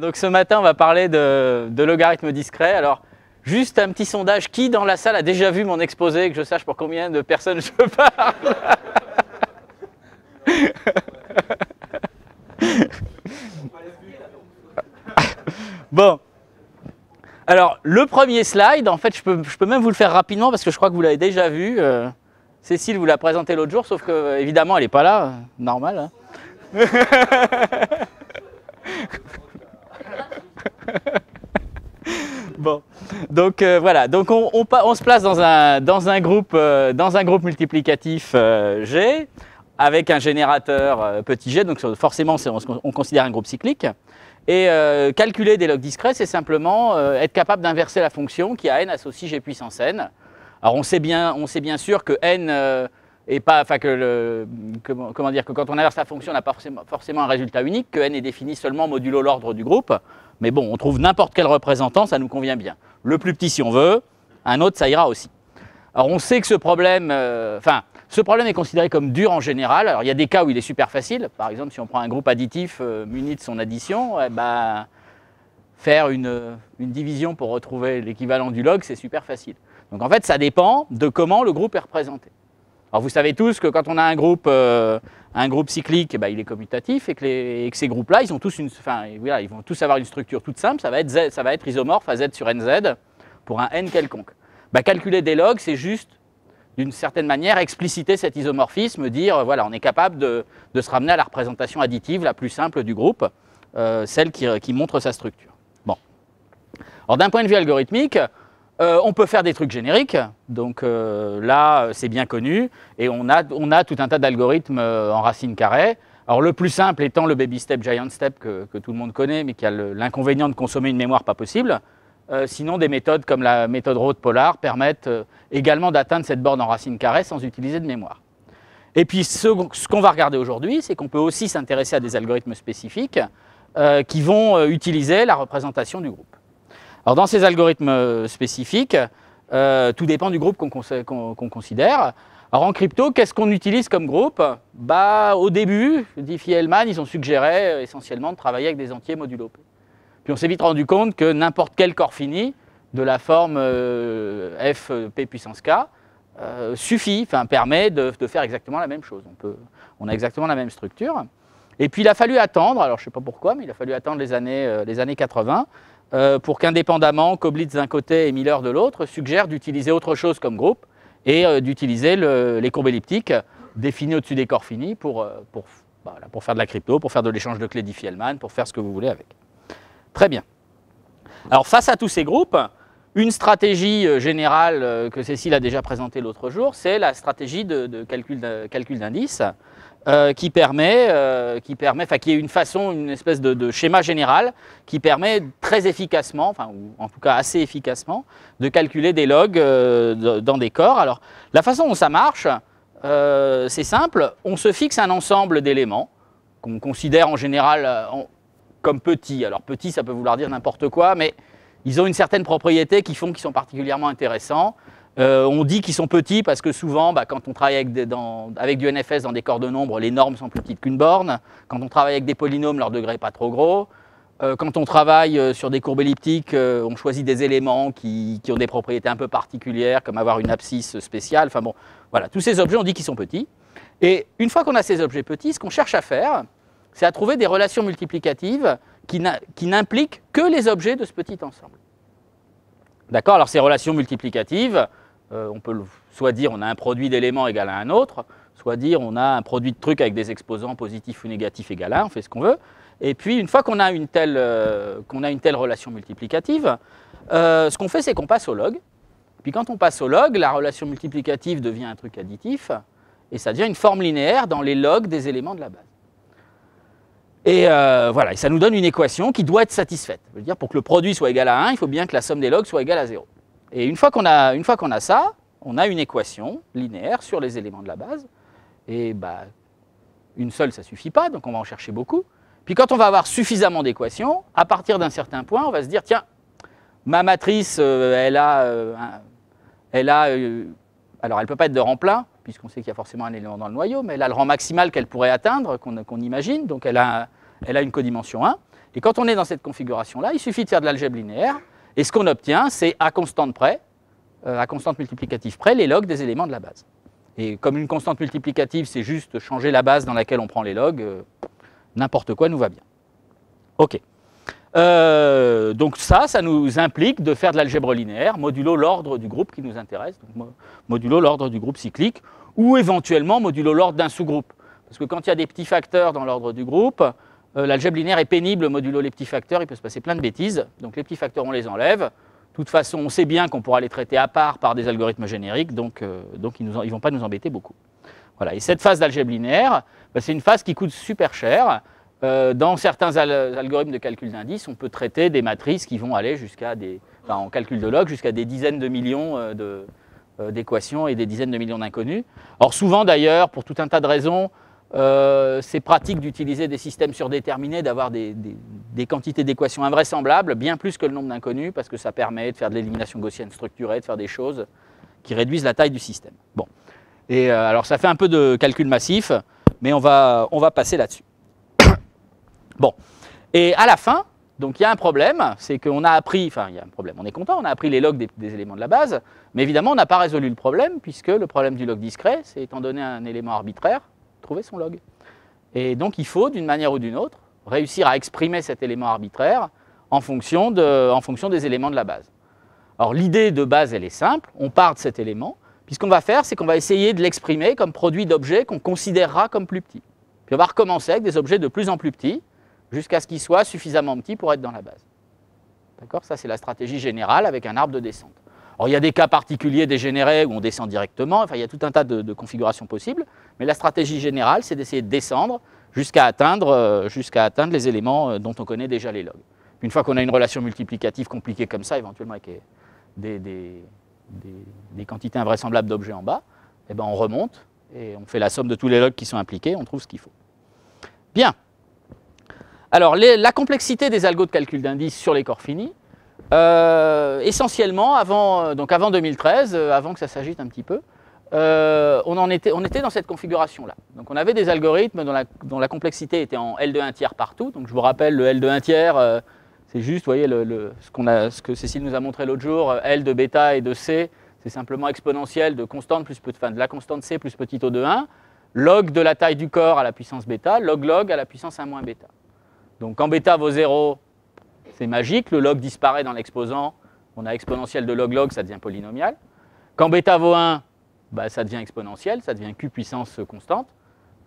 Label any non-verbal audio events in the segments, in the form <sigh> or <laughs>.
Donc ce matin, on va parler de, logarithmes discrets. Alors, juste un petit sondage. Qui dans la salle a déjà vu mon exposé, que je sache pour combien de personnes je parle Bon. Alors, le premier slide, en fait, je peux, je peux, même vous le faire rapidement parce que je crois que vous l'avez déjà vu. Euh, Cécile vous l'a présenté l'autre jour, sauf que, évidemment, elle n'est pas là. Normal. Hein <laughs> <laughs> bon, donc euh, voilà, donc on, on, se place dans un, dans un, groupe, euh, dans un groupe multiplicatif euh, G avec un générateur petit g, donc forcément on, on, considère un groupe cyclique. Et calculer des logs discrets, c'est simplement être capable d'inverser la fonction qui a n associe g puissance n. Alors on sait bien, on sait bien sûr que n et pas, enfin que comment, dire, que quand on inverse la fonction, on n'a pas forcément, forcément, un résultat unique, que n est défini seulement modulo l'ordre du groupe. Mais bon, on trouve n'importe quel représentant, ça nous convient bien. Le plus petit si on veut, un autre ça ira aussi. Alors on sait que ce problème, euh, enfin, ce problème est considéré comme dur en général. Alors il y a des cas où il est super facile. Par exemple, si on prend un groupe additif euh, muni de son addition, eh ben, faire une, une division pour retrouver l'équivalent du log, c'est super facile. Donc en fait, ça dépend de comment le groupe est représenté. Alors vous savez tous que quand on a un groupe, euh, un groupe cyclique, eh ben, il est commutatif et que, ces groupes-là, ils, enfin, voilà, ils vont tous avoir une structure toute simple, ça va être, ça va être isomorphe à Z sur NZ pour un N quelconque. Ben, calculer des logs, c'est juste, d'une certaine manière, expliciter cet isomorphisme, dire, voilà, on est capable de, de, se ramener à la représentation additive la plus simple du groupe, euh, celle qui, qui montre sa structure. Bon. Alors d'un point de vue algorithmique, euh, on peut faire des trucs génériques, donc euh, là c'est bien connu, et on a, tout un tas d'algorithmes euh, en racine carrée. Alors le plus simple étant le baby step, giant step que, tout le monde connaît, mais qui a l'inconvénient de consommer une mémoire pas possible. Sinon, des méthodes comme la méthode Rho polar permettent également d'atteindre cette borne en racine carrée sans utiliser de mémoire. Et puis ce, qu'on va regarder aujourd'hui, c'est qu'on peut aussi s'intéresser à des algorithmes spécifiques qui vont utiliser la représentation du groupe. Alors dans ces algorithmes spécifiques, euh, tout dépend du groupe qu'on qu qu considère. Alors en crypto, qu'est-ce qu'on utilise comme groupe? Bah, Au début, Diffie et Hellman, ils ont suggéré euh, essentiellement de travailler avec des entiers modulo P. Puis on s'est vite rendu compte que n'importe quel corps fini de la forme euh, f p puissance k euh, suffit, enfin permet de, faire exactement la même chose. On, peut, on a exactement la même structure. Et puis il a fallu attendre, alors je ne sais pas pourquoi, mais il a fallu attendre les années, euh, les années 80 euh, pour qu'indépendamment, Koblitz d'un côté et Miller de l'autre, suggèrent d'utiliser autre chose comme groupe et euh, d'utiliser le, les courbes elliptiques définies au-dessus des corps finis pour, euh, voilà, pour, faire de la crypto, pour faire de l'échange de clés Diffie-Hellman, pour faire ce que vous voulez avec. Très bien. Alors face à tous ces groupes, une stratégie générale que Cécile a déjà présentée l'autre jour, c'est la stratégie de, de calcul d'indices euh, qui permet, euh, qui permet, enfin qui est une façon, une espèce de, schéma général qui permet très efficacement, enfin ou en tout cas assez efficacement, de calculer des logs euh, dans des corps. Alors la façon dont ça marche, c'est simple, on se fixe un ensemble d'éléments qu'on considère en général comme petits. Alors petits, ça peut vouloir dire n'importe quoi, mais ils ont une certaine propriété qui font qu'ils sont particulièrement intéressants. Euh, on dit qu'ils sont petits parce que souvent, bah, quand on travaille avec, du NFS dans des corps de nombre, les normes sont plus petites qu'une borne. Quand on travaille avec des polynômes, leur degré n'est pas trop gros. Euh, quand on travaille euh, sur des courbes elliptiques, on choisit des éléments qui, qui, ont des propriétés un peu particulières, comme avoir une abscisse spéciale. Enfin bon, voilà, tous ces objets, on dit qu'ils sont petits. Et une fois qu'on a ces objets petits, ce qu'on cherche à faire, c'est à trouver des relations multiplicatives qui n'impliquent que les objets de ce petit ensemble. D'accord? Alors ces relations multiplicatives, euh, on peut soit dire on a un produit d'éléments égal à un autre, soit dire on a un produit de trucs avec des exposants positifs ou négatifs égal à 1, on fait ce qu'on veut. Et puis une fois qu'on a, une telle, euh, relation multiplicative, euh, ce qu'on fait c'est qu'on passe au log. Puis quand on passe au log, la relation multiplicative devient un truc additif, et ça devient une forme linéaire dans les logs des éléments de la base. Et voilà, ça nous donne une équation qui doit être satisfaite. Pour que le produit soit égal à 1, il faut bien que la somme des logs soit égale à 0. Et une fois qu'on a, a ça, on a une équation linéaire sur les éléments de la base. Et bah, une seule, ça ne suffit pas, donc on va en chercher beaucoup. Puis quand on va avoir suffisamment d'équations, à partir d'un certain point, on va se dire, tiens, ma matrice, euh, elle a, euh, elle a euh, alors elle ne peut pas être de rang plein, puisqu'on sait qu'il y a forcément un élément dans le noyau, mais elle a le rang maximal qu'elle pourrait atteindre, qu'on qu imagine, donc elle a, elle a une codimension 1. Et quand on est dans cette configuration-là, il suffit de faire de l'algèbre linéaire. Et ce qu'on obtient, c'est à constante près, euh, à constante multiplicative près, les logs des éléments de la base. Et comme une constante multiplicative, c'est juste changer la base dans laquelle on prend les logs, euh, n'importe quoi nous va bien. OK. Euh, donc ça, ça nous implique de faire de l'algèbre linéaire, modulo l'ordre du groupe qui nous intéresse, donc modulo l'ordre du groupe cyclique, ou éventuellement modulo l'ordre d'un sous-groupe. Parce que quand il y a des petits facteurs dans l'ordre du groupe, euh, l'algèbre linéaire est pénible modulo les petits facteurs, il peut se passer plein de bêtises. Donc les petits facteurs, on les enlève. De toute façon, on sait bien qu'on pourra les traiter à part par des algorithmes génériques, donc, euh, ils ne vont pas nous embêter beaucoup. Voilà. Et cette phase d'algèbre linéaire, bah, c'est une phase qui coûte super cher. Euh, dans certains algorithmes de calcul d'indices, on peut traiter des matrices qui vont aller jusqu'à des, en calcul de log, jusqu'à des dizaines de millions d'équations et des dizaines de millions d'inconnus. Or souvent d'ailleurs, pour tout un tas de raisons, euh, c'est pratique d'utiliser des systèmes surdéterminés, d'avoir des, quantités d'équations invraisemblables, bien plus que le nombre d'inconnus, parce que ça permet de faire de l'élimination gaussienne structurée, de faire des choses qui réduisent la taille du système. Bon. Et euh, alors ça fait un peu de calcul massif, mais on va, on va passer là-dessus. <coughs> bon. Et à la fin, donc il y a un problème, c'est qu'on a appris, enfin il y a un problème, on est content, on a appris les logs des, des éléments de la base, mais évidemment on n'a pas résolu le problème, puisque le problème du log discret, c'est étant donné un élément arbitraire, trouver son log. Et donc il faut, d'une manière ou d'une autre, réussir à exprimer cet élément arbitraire en fonction, de, en fonction des éléments de la base. Alors l'idée de base, elle est simple, on part de cet élément, puis ce qu'on va faire, c'est qu'on va essayer de l'exprimer comme produit d'objets qu'on considérera comme plus petits. Puis on va recommencer avec des objets de plus en plus petits, jusqu'à ce qu'ils soient suffisamment petits pour être dans la base. D'accord? Ça, c'est la stratégie générale avec un arbre de descente. Alors, il y a des cas particuliers dégénérés où on descend directement, enfin, il y a tout un tas de, configurations possibles, mais la stratégie générale, c'est d'essayer de descendre jusqu'à atteindre, euh, les éléments euh, dont on connaît déjà les logs. Une fois qu'on a une relation multiplicative compliquée comme ça, éventuellement avec des, des, quantités invraisemblables d'objets en bas, eh ben on remonte et on fait la somme de tous les logs qui sont impliqués, on trouve ce qu'il faut. Bien. Alors, la complexité des algos de calcul d'indices sur les corps finis, euh, essentiellement, avant, euh, donc avant 2013, euh, avant que ça s'agite un petit peu, était, on était dans cette configuration-là. Donc on avait des algorithmes dont la, complexité était en L de 1 tiers partout. Donc je vous rappelle, le L de 1 tiers, c'est juste, vous voyez, ce, que Cécile nous a montré l'autre jour, L de bêta et de C, c'est simplement exponentiel de constante plus enfin, de la constante C plus petit O de 1, log de la taille du corps à la puissance bêta, log log à la puissance 1 moins bêta. Donc quand bêta vaut 0, c'est magique, le log disparaît dans l'exposant, on a exponentiel de log log, ça devient polynomial. Quand bêta vaut 1, bah, ça devient exponentiel, ça devient q puissance constante.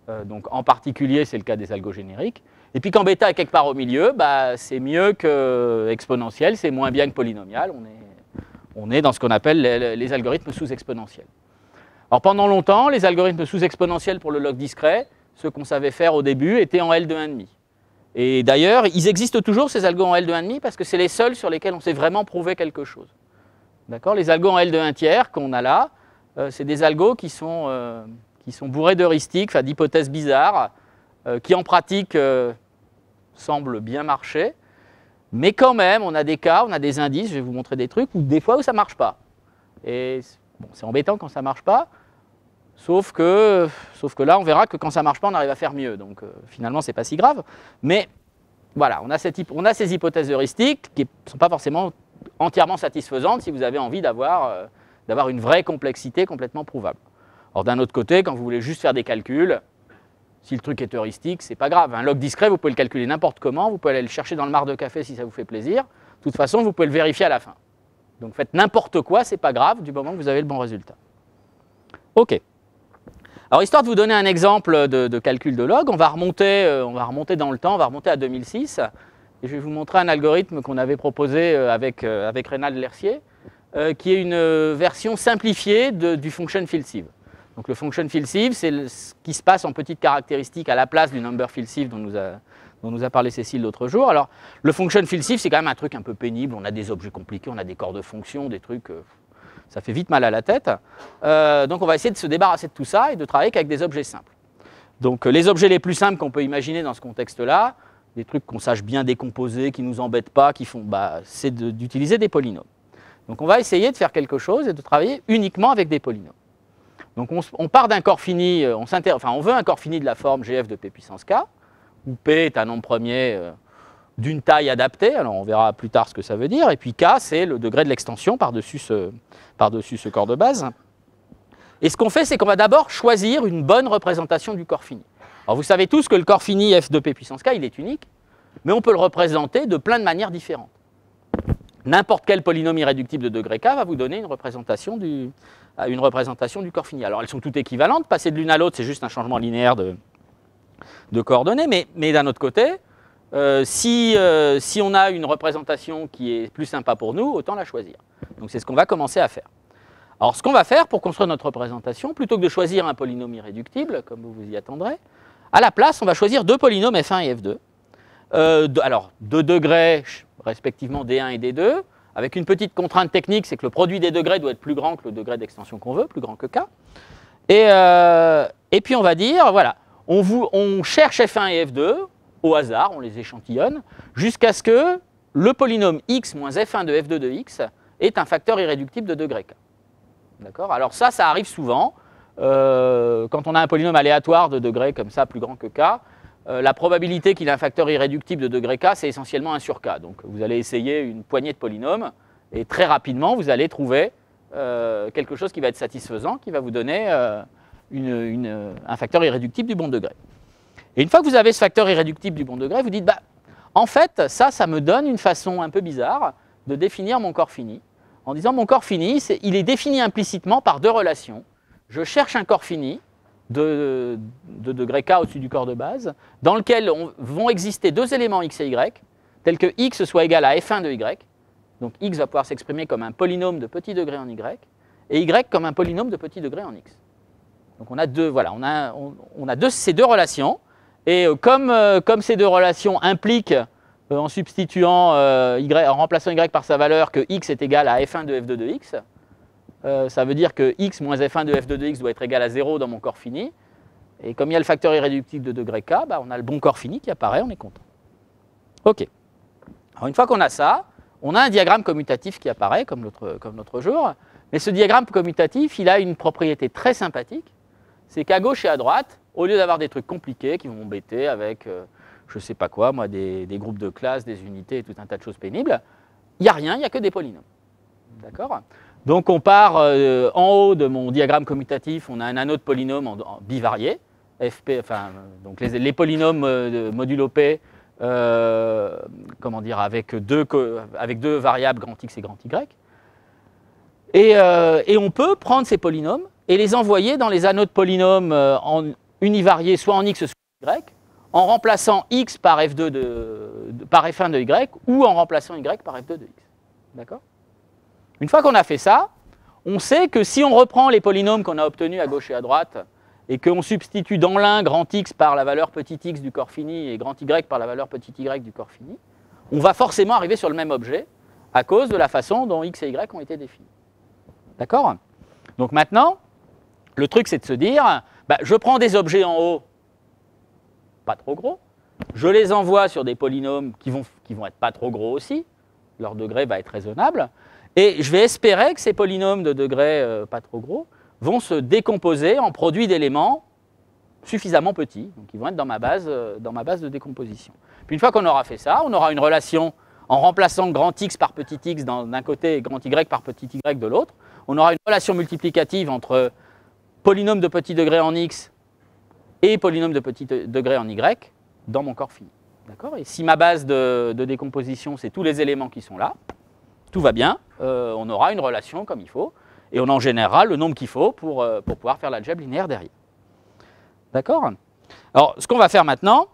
Euh, donc en particulier, c'est le cas des algos génériques. Et puis quand bêta est quelque part au milieu, bah, c'est mieux que exponentiel, c'est moins bien que polynomial. On est, dans ce qu'on appelle les, algorithmes sous-exponentiels. Alors pendant longtemps, les algorithmes sous-exponentiels pour le log discret, ceux qu'on savait faire au début, étaient en L de 1,5. Et d'ailleurs, ils existent toujours, ces algos en L de 1,5, parce que c'est les seuls sur lesquels on sait vraiment prouver quelque chose. D'accord? Les algos en L de 1 tiers qu'on a là, euh, c'est des algos qui sont, euh, qui sont bourrés d'heuristiques, enfin, d'hypothèses bizarres, euh, qui en pratique semblent bien marcher. Mais quand même, on a des cas, on a des indices, je vais vous montrer des trucs, où des fois où ça ne marche pas. Et bon, c'est embêtant quand ça ne marche pas, Sauf que, sauf que là, on verra que quand ça ne marche pas, on arrive à faire mieux. Donc euh, finalement, ce n'est pas si grave. Mais voilà, on a, ces hypothèses heuristiques qui ne sont pas forcément entièrement satisfaisantes si vous avez envie euh, d'avoir une vraie complexité complètement prouvable. Or, d'un autre côté, quand vous voulez juste faire des calculs, si le truc est heuristique, c'est pas grave. Un log discret, vous pouvez le calculer n'importe comment, vous pouvez aller le chercher dans le mar de café si ça vous fait plaisir. De toute façon, vous pouvez le vérifier à la fin. Donc faites n'importe quoi, c'est pas grave, du moment que vous avez le bon résultat. OK. Alors, histoire de vous donner un exemple de, calcul de log, on va, remonter, euh, on va remonter dans le temps, on va remonter à 2006. Et je vais vous montrer un algorithme qu'on avait proposé euh, avec, euh, avec Reynald Lercier, qui est une version simplifiée du function field. Donc le function field c'est ce qui se passe en petites caractéristiques à la place du number field dont nous a, parlé Cécile l'autre jour. Alors, le function field c'est quand même un truc un peu pénible. On a des objets compliqués, on a des corps de fonction, des trucs ça fait vite mal à la tête. Euh, donc on va essayer de se débarrasser de tout ça et de travailler qu'avec des objets simples. Donc euh, les objets les plus simples qu'on peut imaginer dans ce contexte-là, des trucs qu'on sache bien décomposer, qui ne nous embêtent pas, qui font, bah, c'est d'utiliser des polynômes. Donc on va essayer de faire quelque chose et de travailler uniquement avec des polynômes. Donc on, part d'un corps fini, euh, on, enfin, on veut un corps fini de la forme gf de p puissance k, où P est un nombre premier euh, d'une taille adaptée, alors on verra plus tard ce que ça veut dire, et puis K, c'est le degré de l'extension par-dessus ce, ce corps de base. Et ce qu'on fait, c'est qu'on va d'abord choisir une bonne représentation du corps fini. Alors vous savez tous que le corps fini f de p puissance k, il est unique, mais on peut le représenter de plein de manières différentes. N'importe quel polynôme irréductible de degré k va vous donner une représentation du, corps fini. Alors elles sont toutes équivalentes, passer de l'une à l'autre, c'est juste un changement linéaire de, coordonnées, mais, mais d'un autre côté, euh, si, euh, si, on a une représentation qui est plus sympa pour nous, autant la choisir. Donc c'est ce qu'on va commencer à faire. Alors ce qu'on va faire pour construire notre représentation, plutôt que de choisir un polynôme irréductible, comme vous vous y attendrez, à la place, on va choisir deux polynômes f1 et f2. Euh, alors, deux degrés, respectivement d1 et d2, avec une petite contrainte technique, c'est que le produit des degrés doit être plus grand que le degré d'extension qu'on veut, plus grand que k. Et, et puis on va dire, voilà, on cherche f1 et f2 au hasard, on les échantillonne, jusqu'à ce que le polynôme x moins f1 de f2 de x est un facteur irréductible de degré k. D'accord? Alors ça, ça arrive souvent. Euh, quand on a un polynôme aléatoire de degré comme ça, plus grand que k, euh, la probabilité qu'il ait un facteur irréductible de degré k, c'est essentiellement 1 sur k. Donc vous allez essayer une poignée de polynômes, et très rapidement, vous allez trouver euh, quelque chose qui va être satisfaisant, qui va vous donner un facteur irréductible du bon degré. Et une fois que vous avez ce facteur irréductible du bon degré, vous dites, bah, en fait, ça, ça me donne une façon un peu bizarre de définir mon corps fini. En disant, mon corps fini, il est défini implicitement par deux relations. Je cherche un corps fini de, degré k au-dessus du corps de base, dans lequel vont exister deux éléments x et y, tels que x soit égal à f1 de y, donc x va pouvoir s'exprimer comme un polynôme de petit degré en y, et y comme un polynôme de petit degré en x. Donc on a deux, voilà, on a, on a deux, ces deux relations, et euh, comme, euh, comme, ces deux relations impliquent, euh, en substituant y, en remplaçant y par sa valeur, que x est égal à f1 de f2 de x, ça veut dire que x moins f1 de f2 de x doit être égal à 0 dans mon corps fini. Et comme il y a le facteur irréductible de degré k, bah, on a le bon corps fini qui apparaît, on est content. OK. Alors une fois qu'on a ça, on a un diagramme commutatif qui apparaît comme l'autre jour. Mais ce diagramme commutatif, il a une propriété très sympathique. C'est qu'à gauche et à droite, au lieu d'avoir des trucs compliqués qui vont m'embêter avec, euh, je ne sais pas quoi, moi, des, groupes de classes, des unités tout un tas de choses pénibles, il n'y a rien, il n'y a que des polynômes. D'accord? Donc on part euh, en haut de mon diagramme commutatif, on a un anneau de polynômes en, bivarié, enfin, donc les, polynômes euh, modulo P, comment dire, avec deux, variables grand X et grand Y. Et, on peut prendre ces polynômes et les envoyer dans les anneaux de polynômes en univarié soit en x soit en y, en remplaçant x par, f2 de, par f1 de y ou en remplaçant y par f2 de x. D'accord? Une fois qu'on a fait ça, on sait que si on reprend les polynômes qu'on a obtenus à gauche et à droite et qu'on substitue dans l'un grand x par la valeur petit x du corps fini et grand y par la valeur petit y du corps fini, on va forcément arriver sur le même objet à cause de la façon dont x et y ont été définis. D'accord? Donc maintenant, le truc c'est de se dire, bah, je prends des objets en haut, pas trop gros, je les envoie sur des polynômes qui vont, qui vont être pas trop gros aussi, leur degré va être raisonnable, et je vais espérer que ces polynômes de degré euh, pas trop gros vont se décomposer en produits d'éléments suffisamment petits, donc ils vont être dans ma base, euh, dans ma base de décomposition. Puis une fois qu'on aura fait ça, on aura une relation en remplaçant grand x par petit x d'un côté et grand y par petit y de l'autre, on aura une relation multiplicative entre polynôme de petit degré en x et polynôme de petit degré en y dans mon corps fini. D'accord? Et si ma base de, décomposition, c'est tous les éléments qui sont là, tout va bien, euh, on aura une relation comme il faut, et on en générera le nombre qu'il faut pour, euh, pouvoir faire l'algèbre linéaire derrière. D'accord? Alors, ce qu'on va faire maintenant,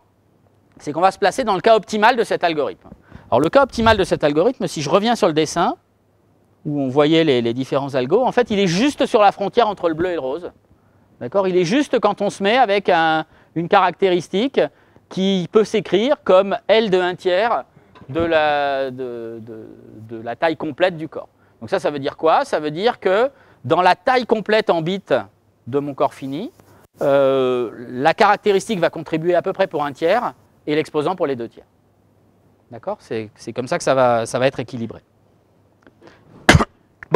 c'est qu'on va se placer dans le cas optimal de cet algorithme. Alors, le cas optimal de cet algorithme, si je reviens sur le dessin, où on voyait les, différents algos, en fait, il est juste sur la frontière entre le bleu et le rose. D'accord? Il est juste quand on se met avec une caractéristique qui peut s'écrire comme L de 1 tiers de la, de, la, taille complète du corps. Donc ça, ça veut dire quoi? Ça veut dire que dans la taille complète en bits de mon corps fini, euh, la caractéristique va contribuer à peu près pour un tiers et l'exposant pour les deux tiers. D'accord? C'est comme ça que ça va, être équilibré. <coughs>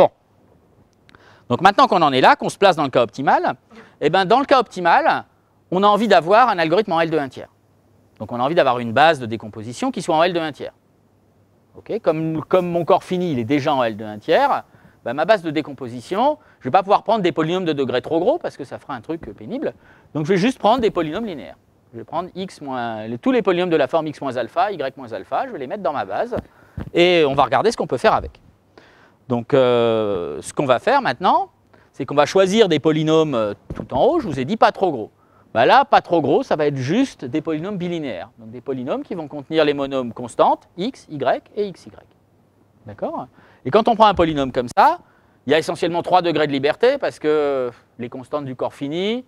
Donc maintenant qu'on en est là, qu'on se place dans le cas optimal, eh ben dans le cas optimal, on a envie d'avoir un algorithme en L de 1 tiers. Donc on a envie d'avoir une base de décomposition qui soit en L de 1 tiers. Comme, mon corps fini, il est déjà en L de 1 tiers, bah, ma base de décomposition, je ne vais pas pouvoir prendre des polynômes de degré trop gros parce que ça fera un truc pénible. Donc je vais juste prendre des polynômes linéaires. Je vais prendre x moins, tous les polynômes de la forme x moins alpha, y moins alpha, je vais les mettre dans ma base et on va regarder ce qu'on peut faire avec. Donc euh, ce qu'on va faire maintenant, c'est qu'on va choisir des polynômes euh, tout en haut, je vous ai dit pas trop gros. Bah là, pas trop gros, ça va être juste des polynômes bilinéaires. Donc des polynômes qui vont contenir les monomes constantes, x, y et xy. D'accord? Et quand on prend un polynôme comme ça, il y a essentiellement trois degrés de liberté parce que les constantes du corps fini,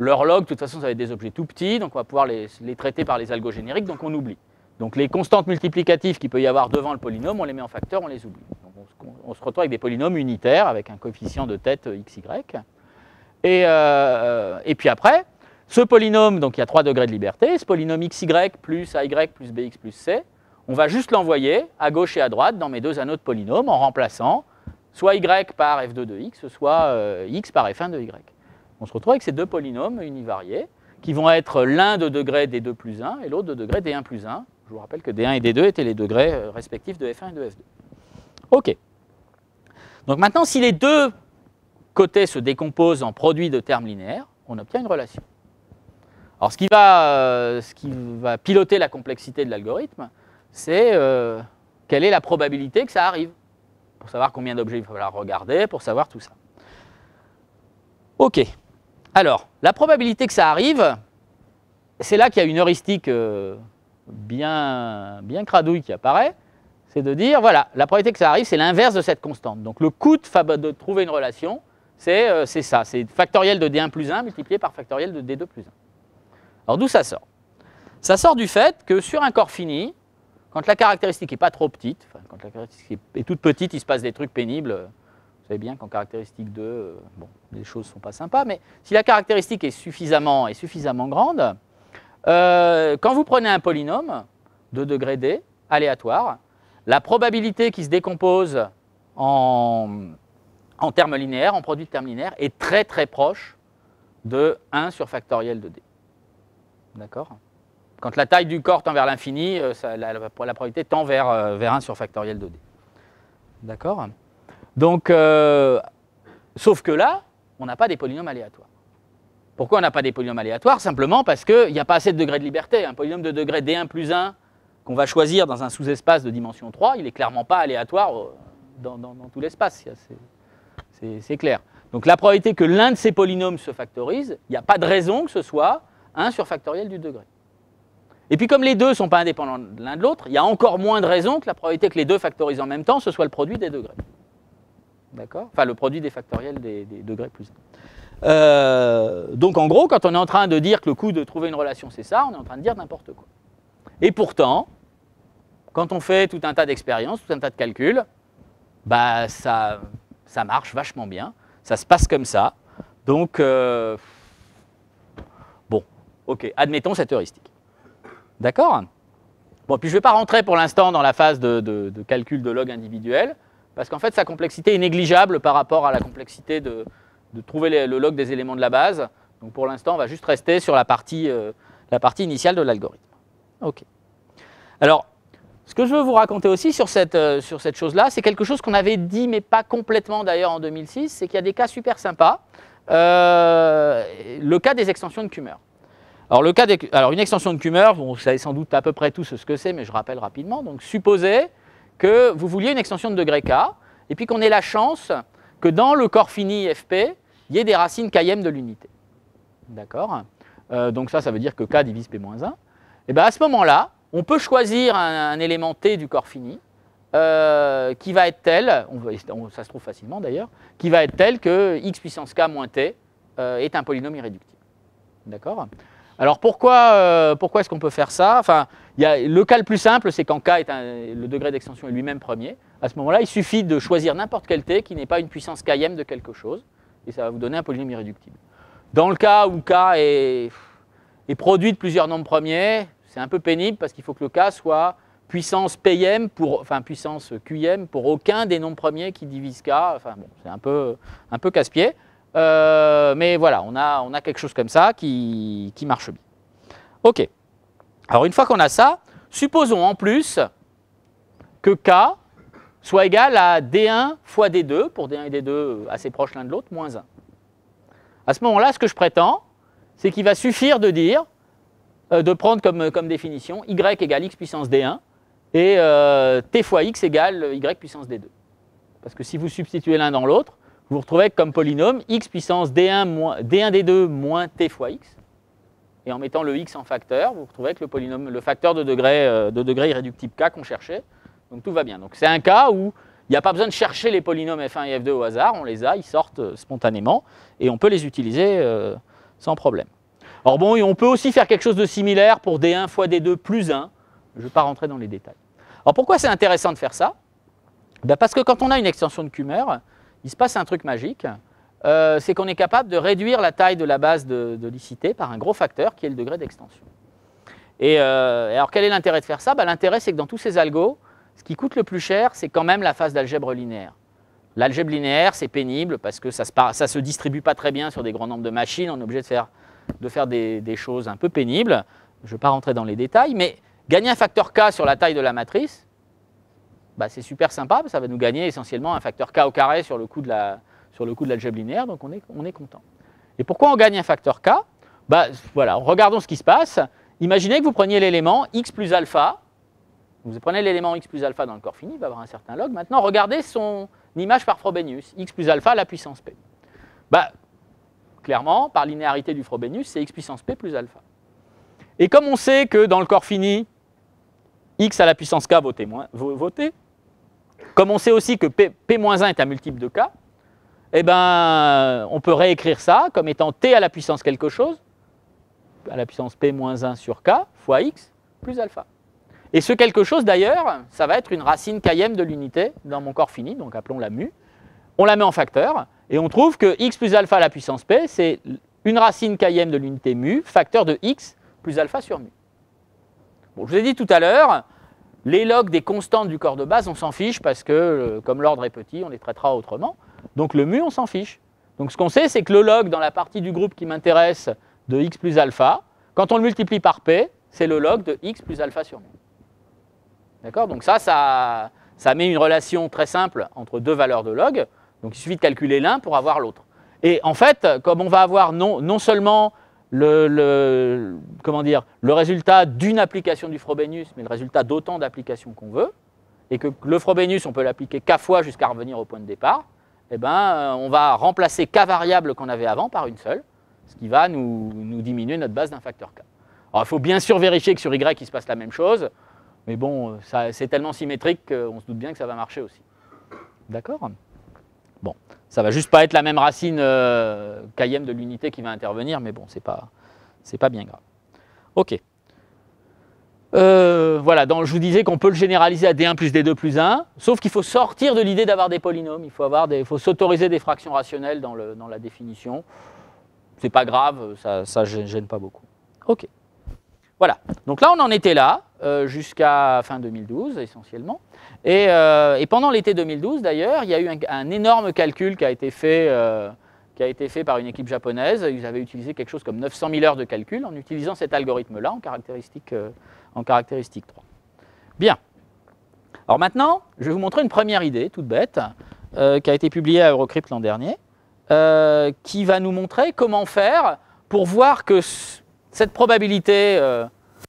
leur log, de toute façon, ça va être des objets tout petits, donc on va pouvoir les, traiter par les algos génériques, donc on oublie. Donc les constantes multiplicatives qu'il peut y avoir devant le polynôme, on les met en facteur, on les oublie. on, se retrouve avec des polynômes unitaires avec un coefficient de tête xy. Et, euh, et puis après, ce polynôme, donc il y a 3 degrés de liberté, ce polynôme xy plus ay plus bx plus c, on va juste l'envoyer à gauche et à droite dans mes deux anneaux de polynômes en remplaçant soit y par f2 de x, soit euh, x par f1 de y. On se retrouve avec ces deux polynômes univariés qui vont être l'un de degré d2 plus 1 et l'autre de degré d1 plus 1. Je vous rappelle que d1 et d2 étaient les degrés euh, respectifs de f1 et de f2. OK. Donc maintenant, si les deux côtés se décomposent en produits de termes linéaires, on obtient une relation. Alors ce qui va, euh, ce qui va piloter la complexité de l'algorithme, c'est euh, quelle est la probabilité que ça arrive, pour savoir combien d'objets il va falloir regarder, pour savoir tout ça. OK. Alors, la probabilité que ça arrive, c'est là qu'il y a une heuristique euh, bien, cradouille qui apparaît, c'est de dire, voilà, la probabilité que ça arrive, c'est l'inverse de cette constante. Donc le coût de trouver une relation, c'est ça, c'est factoriel de d1 plus 1 multiplié par factoriel de d2 plus 1. Alors d'où ça sort? Ça sort du fait que sur un corps fini, quand la caractéristique n'est pas trop petite, quand la caractéristique est toute petite, il se passe des trucs pénibles. Vous savez bien qu'en caractéristique 2, euh, bon, les choses ne sont pas sympas, mais si la caractéristique est suffisamment, grande, euh, quand vous prenez un polynôme de degré d, aléatoire, la probabilité qu'il se décompose en, en termes linéaires, en produit de termes linéaires, est très très proche de 1 sur factoriel de d. D'accord Quand la taille du corps tend vers l'infini, euh, la, probabilité tend vers, euh, vers 1 sur factoriel de d. D'accord Donc, euh, sauf que là, on n'a pas des polynômes aléatoires. Pourquoi on n'a pas des polynômes aléatoires? Simplement parce qu'il n'y a pas assez de degrés de liberté. Un polynôme de degré d1 plus 1 qu'on va choisir dans un sous-espace de dimension 3, il n'est clairement pas aléatoire dans tout l'espace. C'est clair. Donc la probabilité que l'un de ces polynômes se factorise, il n'y a pas de raison que ce soit 1 sur factoriel du degré. Et puis comme les deux ne sont pas indépendants l'un de l'autre, il y a encore moins de raisons que la probabilité que les deux factorisent en même temps, ce soit le produit des degrés. D'accord? Enfin, le produit des factoriels des, degrés plus 1. Euh, donc en gros, quand on est en train de dire que le coût de trouver une relation, c'est ça, on est en train de dire n'importe quoi. Et pourtant, quand on fait tout un tas d'expériences, tout un tas de calculs, bah ça, ça marche vachement bien, ça se passe comme ça. Donc, euh, Ok, admettons cette heuristique. D'accord? Bon, puis je ne vais pas rentrer pour l'instant dans la phase de, calcul de log individuel, parce qu'en fait, sa complexité est négligeable par rapport à la complexité de, trouver le log des éléments de la base. Donc pour l'instant, on va juste rester sur la partie, euh, initiale de l'algorithme. Ok. Alors, ce que je veux vous raconter aussi sur cette, euh, chose-là, c'est quelque chose qu'on avait dit, mais pas complètement d'ailleurs en 2006, c'est qu'il y a des cas super sympas. Euh, le cas des extensions de Kummer. Alors, le une extension de Kummer, vous savez sans doute à peu près tous ce que c'est, mais je rappelle rapidement. Donc supposez que vous vouliez une extension de degré k, et puis qu'on ait la chance que dans le corps fini fp, il y ait des racines km de l'unité. D'accord? Euh, Donc ça, ça veut dire que k divise p-1. Et bien à ce moment-là, on peut choisir un, élément t du corps fini euh, qui va être tel, ça se trouve facilement d'ailleurs, qui va être tel que x puissance k moins t euh, est un polynôme irréductible. D'accord? Alors pourquoi, euh, pourquoi est-ce qu'on peut faire ça? Le cas le plus simple, c'est quand k est le degré d'extension est lui-même premier. À ce moment-là, il suffit de choisir n'importe quel t qui n'est pas une puissance km de quelque chose, et ça va vous donner un polynôme irréductible. Dans le cas où k est, produit de plusieurs nombres premiers, c'est un peu pénible parce qu'il faut que le k soit puissance pm pour, enfin puissance qm pour aucun des nombres premiers qui divisent k. C'est un peu, un peu casse-pied. Euh, mais voilà, on a, on a quelque chose comme ça qui, marche bien. OK. Alors une fois qu'on a ça, supposons en plus que K soit égal à D1 fois D2, pour D1 et D2 assez proches l'un de l'autre, moins 1. À ce moment-là, ce que je prétends, c'est qu'il va suffire de dire, euh, de prendre comme, comme, définition y égale x puissance D1 et euh, t fois x égale y puissance D2. Parce que si vous substituez l'un dans l'autre, vous retrouvez comme polynôme x puissance D1, moins, D1 D2 moins t fois x. Et en mettant le x en facteur, vous retrouvez avec le polynôme, le facteur de degré, euh, de degré irréductible k qu'on cherchait. Donc tout va bien. Donc c'est un cas où il n'y a pas besoin de chercher les polynômes f1 et f2 au hasard, on les a, ils sortent euh, spontanément, et on peut les utiliser euh, sans problème. Alors bon, on peut aussi faire quelque chose de similaire pour d1 fois d2 plus 1. Je ne vais pas rentrer dans les détails. Alors pourquoi c'est intéressant de faire ça? Ben Parce que quand on a une extension de Kummer, il se passe un truc magique. Euh, c'est qu'on est capable de réduire la taille de la base de, licité par un gros facteur qui est le degré d'extension. Et, alors quel est l'intérêt de faire ça? Ben, L'intérêt c'est que dans tous ces algos, ce qui coûte le plus cher, c'est quand même la phase d'algèbre linéaire. L'algèbre linéaire, c'est pénible parce que ça ne se, distribue pas très bien sur des grands nombres de machines. On est obligé de faire, de faire des, choses un peu pénibles. Je ne vais pas rentrer dans les détails, mais gagner un facteur k sur la taille de la matrice, bah, c'est super sympa. Ça va nous gagner essentiellement un facteur k au carré sur le coût de l'algèbre linéaire, donc on est, on est content. Et pourquoi on gagne un facteur k? Bah, voilà, Regardons ce qui se passe. Imaginez que vous preniez l'élément x plus alpha, vous prenez l'élément x plus alpha dans le corps fini, il va avoir un certain log. Maintenant, regardez son image par Frobenius, x plus alpha à la puissance p. Bah, clairement, par linéarité du Frobenius, c'est x puissance p plus alpha. Et comme on sait que dans le corps fini, x à la puissance k vaut t, comme on sait aussi que p, 1 est un multiple de k, eh ben, on peut réécrire ça comme étant t à la puissance quelque chose, à la puissance p-1 sur k, fois x plus alpha. Et ce quelque chose d'ailleurs, ça va être une racine km de l'unité dans mon corps fini, donc appelons-la mu. On la met en facteur, et on trouve que x plus alpha à la puissance p, c'est une racine km de l'unité mu, facteur de x plus alpha sur mu. Bon, je vous ai dit tout à l'heure, les logs des constantes du corps de base, on s'en fiche parce que, euh, comme l'ordre est petit, on les traitera autrement. Donc le mu, on s'en fiche. Donc ce qu'on sait, c'est que le log dans la partie du groupe qui m'intéresse de x plus alpha, quand on le multiplie par p, c'est le log de x plus alpha sur mu. D'accord? Donc ça, ça, met une relation très simple entre deux valeurs de log. Donc il suffit de calculer l'un pour avoir l'autre. Et en fait, comme on va avoir non, non seulement le, comment dire, le résultat d'une application du Frobenius, mais le résultat d'autant d'applications qu'on veut, et que le Frobenius, on peut l'appliquer k fois jusqu'à revenir au point de départ, eh ben, on va remplacer k variable qu'on avait avant par une seule, ce qui va nous, nous diminuer notre base d'un facteur k. Alors il faut bien sûr vérifier que sur y, il se passe la même chose. Mais bon, c'est tellement symétrique qu'on se doute bien que ça va marcher aussi. D'accord? Bon, ça va juste pas être la même racine euh, km de l'unité qui va intervenir, mais bon, c'est pas, pas bien grave. Ok. Euh, voilà, donc je vous disais qu'on peut le généraliser à D1 plus D2 plus 1, sauf qu'il faut sortir de l'idée d'avoir des polynômes, il faut, faut s'autoriser des fractions rationnelles dans, le, dans la définition. C'est pas grave, ça ne gêne pas beaucoup. Ok. Voilà, donc là on en était là, euh, jusqu'à fin 2012 essentiellement. Euh, et, pendant l'été 2012 d'ailleurs, il y a eu un, énorme calcul qui a, été fait, euh, qui a été fait par une équipe japonaise. Ils avaient utilisé quelque chose comme 900 000 heures de calcul en utilisant cet algorithme-là en en caractéristique 3. Bien. Alors maintenant, je vais vous montrer une première idée, toute bête, qui a été publiée à Eurocrypt l'an dernier, qui va nous montrer comment faire pour voir que cette probabilité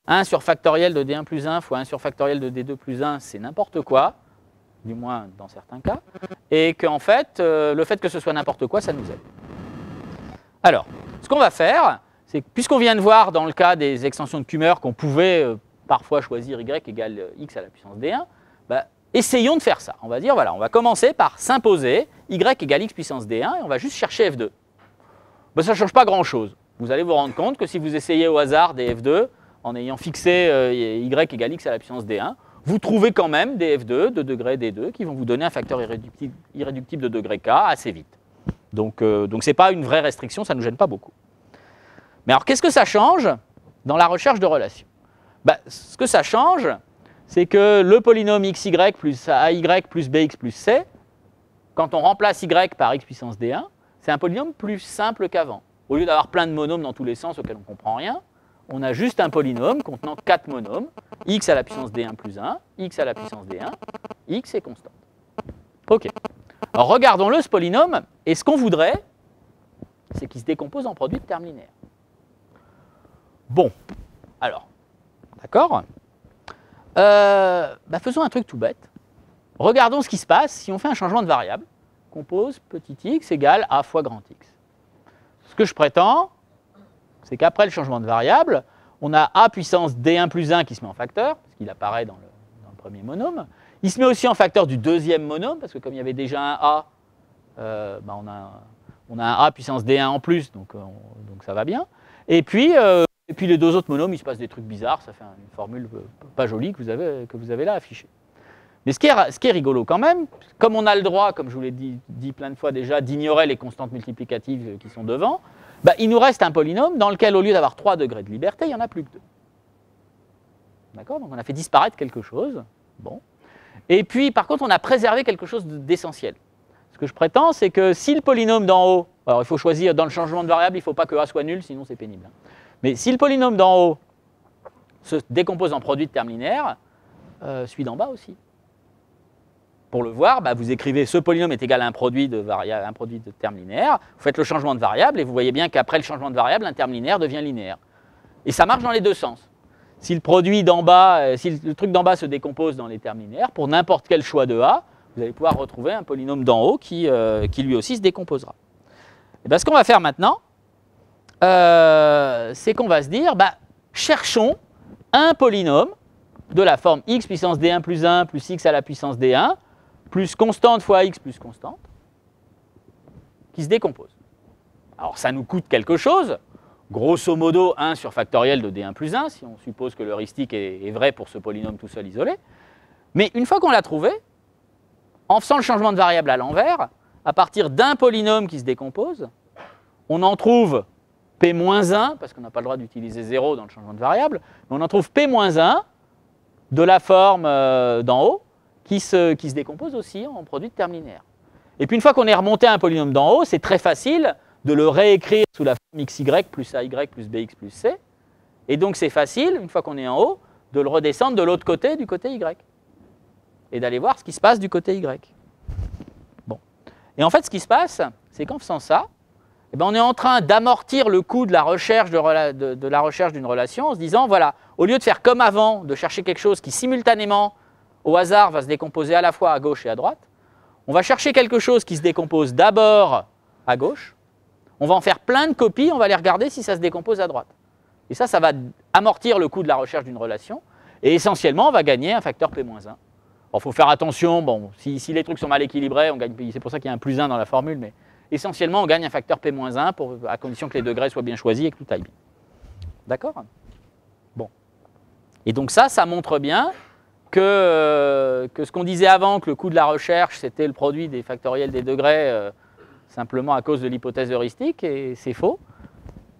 1 euh, sur factoriel de D1 plus 1 fois 1 sur factoriel de D2 plus 1, c'est n'importe quoi, du moins dans certains cas, et qu'en fait, euh, le fait que ce soit n'importe quoi, ça nous aide. Alors, ce qu'on va faire, c'est que puisqu'on vient de voir dans le cas des extensions de Kummer qu'on pouvait euh, parfois choisir y égale x à la puissance d1, bah, essayons de faire ça. On va dire, voilà, on va commencer par s'imposer y égale x puissance d1 et on va juste chercher f2. Bah, ça ne change pas grand-chose vous allez vous rendre compte que si vous essayez au hasard des F2, en ayant fixé euh, y égale x à la puissance d1, vous trouvez quand même des F2 de degré d2 qui vont vous donner un facteur irréductible, de degré k assez vite. Donc euh, ce n'est pas une vraie restriction, ça ne nous gêne pas beaucoup. Mais alors qu'est-ce que ça change dans la recherche de relations? Bah, Ce que ça change, c'est que le polynôme xy plus ay plus bx plus c, quand on remplace y par x puissance d1, c'est un polynôme plus simple qu'avant. Au lieu d'avoir plein de monômes dans tous les sens auxquels on ne comprend rien, on a juste un polynôme contenant 4 monomes, x à la puissance d1 plus 1, x à la puissance d1, x est constante. OK. Alors regardons-le, ce polynôme, et ce qu'on voudrait, c'est qu'il se décompose en produit de termes linéaires. Bon, alors, d'accord? Euh, bah, Faisons un truc tout bête. Regardons ce qui se passe si on fait un changement de variable. Compose petit x égale a fois grand x. Ce que je prétends, c'est qu'après le changement de variable, on a a puissance d1 plus 1 qui se met en facteur, parce qu'il apparaît dans le, premier monome. Il se met aussi en facteur du deuxième monome, parce que comme il y avait déjà un a, euh, bah, on, a, un a puissance d1 en plus, donc, euh, donc ça va bien. Et puis, euh, les deux autres monomes, il se passe des trucs bizarres, ça fait une formule pas jolie que vous avez, là affichée. Mais ce qui, est, rigolo quand même, comme on a le droit, comme je vous l'ai dit, plein de fois déjà, d'ignorer les constantes multiplicatives qui sont devant, bah, il nous reste un polynôme dans lequel, au lieu d'avoir 3 degrés de liberté, il n'y en a plus que 2. D'accord? Donc on a fait disparaître quelque chose. Bon. Et puis, par contre, on a préservé quelque chose d'essentiel. Ce que je prétends, c'est que si le polynôme d'en haut, alors il faut choisir dans le changement de variable, il ne faut pas que A soit nul, sinon c'est pénible. Hein. Mais si le polynôme d'en haut se décompose en produit de termes linéaires, euh, celui d'en bas aussi. Pour le voir, bah, vous écrivez ce polynôme est égal à un produit de, un produit de termes linéaires, vous faites le changement de variable et vous voyez bien qu'après le changement de variable, un terme linéaire devient linéaire. Et ça marche dans les deux sens. Si le produit d'en bas, euh, si le truc d'en bas se décompose dans les termes linéaires, pour n'importe quel choix de A, vous allez pouvoir retrouver un polynôme d'en haut qui, euh, lui aussi se décomposera. Et bien, ce qu'on va faire maintenant, euh, c'est qu'on va se dire, bah, cherchons un polynôme de la forme x puissance d1 plus 1 plus x à la puissance d1 plus constante fois x plus constante, qui se décompose. Alors ça nous coûte quelque chose, grosso modo 1 sur factoriel de d1 plus 1, si on suppose que l'heuristique est, est vrai pour ce polynôme tout seul isolé. Mais une fois qu'on l'a trouvé, en faisant le changement de variable à l'envers, à partir d'un polynôme qui se décompose, on en trouve P-1, parce qu'on n'a pas le droit d'utiliser 0 dans le changement de variable, mais on en trouve P-1 de la forme euh, d'en haut, qui se, décompose aussi en produit de. Et puis une fois qu'on est remonté à un polynôme d'en haut, c'est très facile de le réécrire sous la forme xy plus ay plus bx plus c. Et donc c'est facile, une fois qu'on est en haut, de le redescendre de l'autre côté, du côté y. Et d'aller voir ce qui se passe du côté y. Bon. Et en fait, ce qui se passe, c'est qu'en faisant ça, eh ben, on est en train d'amortir le coût de la recherche de, de la recherche d'une relation en se disant, voilà, au lieu de faire comme avant, de chercher quelque chose qui simultanément au hasard va se décomposer à la fois à gauche et à droite. On va chercher quelque chose qui se décompose d'abord à gauche. On va en faire plein de copies, on va les regarder si ça se décompose à droite. Et ça, ça va amortir le coût de la recherche d'une relation. Et essentiellement, on va gagner un facteur P-1. Il faut faire attention, bon, si, les trucs sont mal équilibrés, on gagne, c'est pour ça qu'il y a un plus 1 dans la formule, mais essentiellement, on gagne un facteur P-1 pour, à condition que les degrés soient bien choisis et que tout aille bien. D'accord? Bon. Et donc ça, ça montre bien euh, que, ce qu'on disait avant, que le coût de la recherche, c'était le produit des factoriels des degrés, euh, simplement à cause de l'hypothèse heuristique, et c'est faux,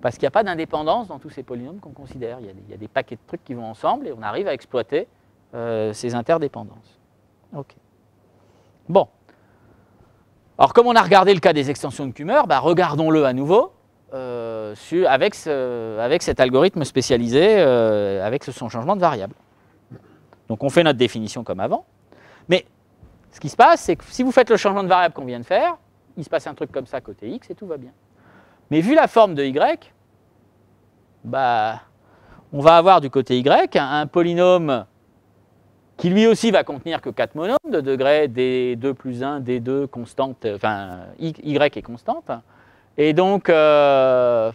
parce qu'il n'y a pas d'indépendance dans tous ces polynômes qu'on considère. Il y, a des, paquets de trucs qui vont ensemble, et on arrive à exploiter euh, ces interdépendances. Ok. Bon. Alors, comme on a regardé le cas des extensions de Kummer, bah, regardons-le à nouveau. avec, avec, cet algorithme spécialisé, avec son changement de variable. Donc on fait notre définition comme avant. Mais ce qui se passe, c'est que si vous faites le changement de variable qu'on vient de faire, il se passe un truc comme ça côté x et tout va bien. Mais vu la forme de y, bah, on va avoir du côté y un, polynôme qui lui aussi va contenir que 4 monomes de degré d2 plus 1, d2 constante, enfin y est constante. Et donc, euh,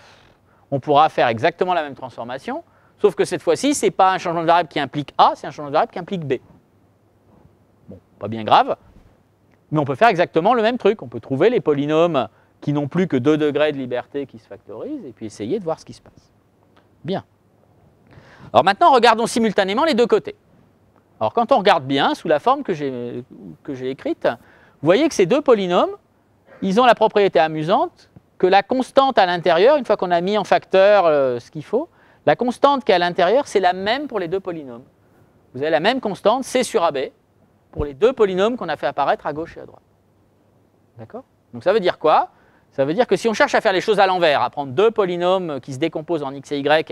on pourra faire exactement la même transformation, Sauf que cette fois-ci, ce n'est pas un changement de variable qui implique A, c'est un changement de variable qui implique B. Bon, pas bien grave, mais on peut faire exactement le même truc. On peut trouver les polynômes qui n'ont plus que 2 degrés de liberté qui se factorisent et puis essayer de voir ce qui se passe. Bien. Alors maintenant, regardons simultanément les deux côtés. Alors quand on regarde bien, sous la forme que j'ai écrite, vous voyez que ces deux polynômes, ils ont la propriété amusante que la constante à l'intérieur, une fois qu'on a mis en facteur euh, ce qu'il faut, la constante qui est à l'intérieur, c'est la même pour les deux polynômes. Vous avez la même constante, C sur AB, pour les deux polynômes qu'on a fait apparaître à gauche et à droite. D'accord? Donc ça veut dire quoi? Ça veut dire que si on cherche à faire les choses à l'envers, à prendre deux polynômes qui se décomposent en x et y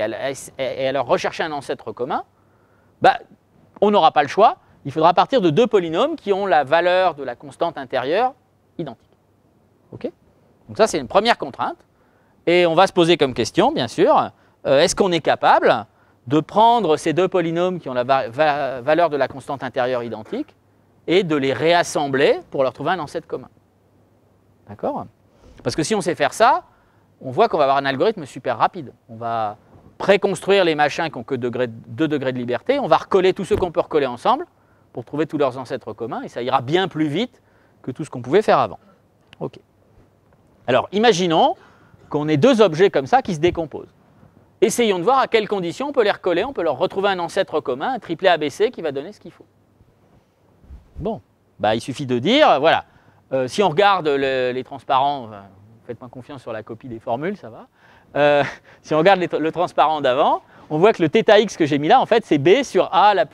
et à leur rechercher un ancêtre commun, bah, on n'aura pas le choix. Il faudra partir de deux polynômes qui ont la valeur de la constante intérieure identique. OK? Donc ça, c'est une première contrainte. Et on va se poser comme question, bien sûr, est-ce qu'on est capable de prendre ces deux polynômes qui ont la valeur de la constante intérieure identique et de les réassembler pour leur trouver un ancêtre commun? D'accord? Parce que si on sait faire ça, on voit qu'on va avoir un algorithme super rapide. On va préconstruire les machins qui ont que 2 degrés de liberté, on va recoller tous ceux qu'on peut recoller ensemble pour trouver tous leurs ancêtres communs, et ça ira bien plus vite que tout ce qu'on pouvait faire avant. OK. Alors, imaginons qu'on ait deux objets comme ça qui se décomposent. Essayons de voir à quelles conditions on peut les recoller, on peut leur retrouver un ancêtre commun, un triplet ABC qui va donner ce qu'il faut. Bon, bah, il suffit de dire, voilà, euh, si on regarde les transparents, faites-moi confiance sur la copie des formules, ça va. Euh, <laughs> si on regarde le transparent d'avant, on voit que le θx que j'ai mis là, en fait, c'est b sur a, à la,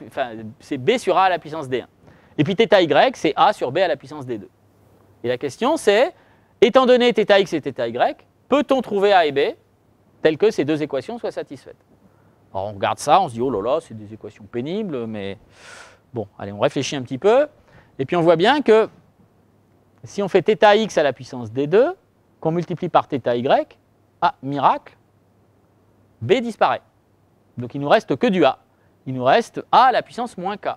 c'est b sur a à la puissance d1. Et puis θy, c'est a sur b à la puissance d2. Et la question, c'est, étant donné θx et θy, peut-on trouver a et b telles que ces deux équations soient satisfaites Alors on regarde ça, on se dit, oh là là, c'est des équations pénibles, mais bon, allez, on réfléchit un petit peu. Et puis on voit bien que si on fait θx à la puissance d2, qu'on multiplie par θy, ah, miracle, b disparaît. Donc il ne nous reste que du a. Il nous reste a à la puissance moins k.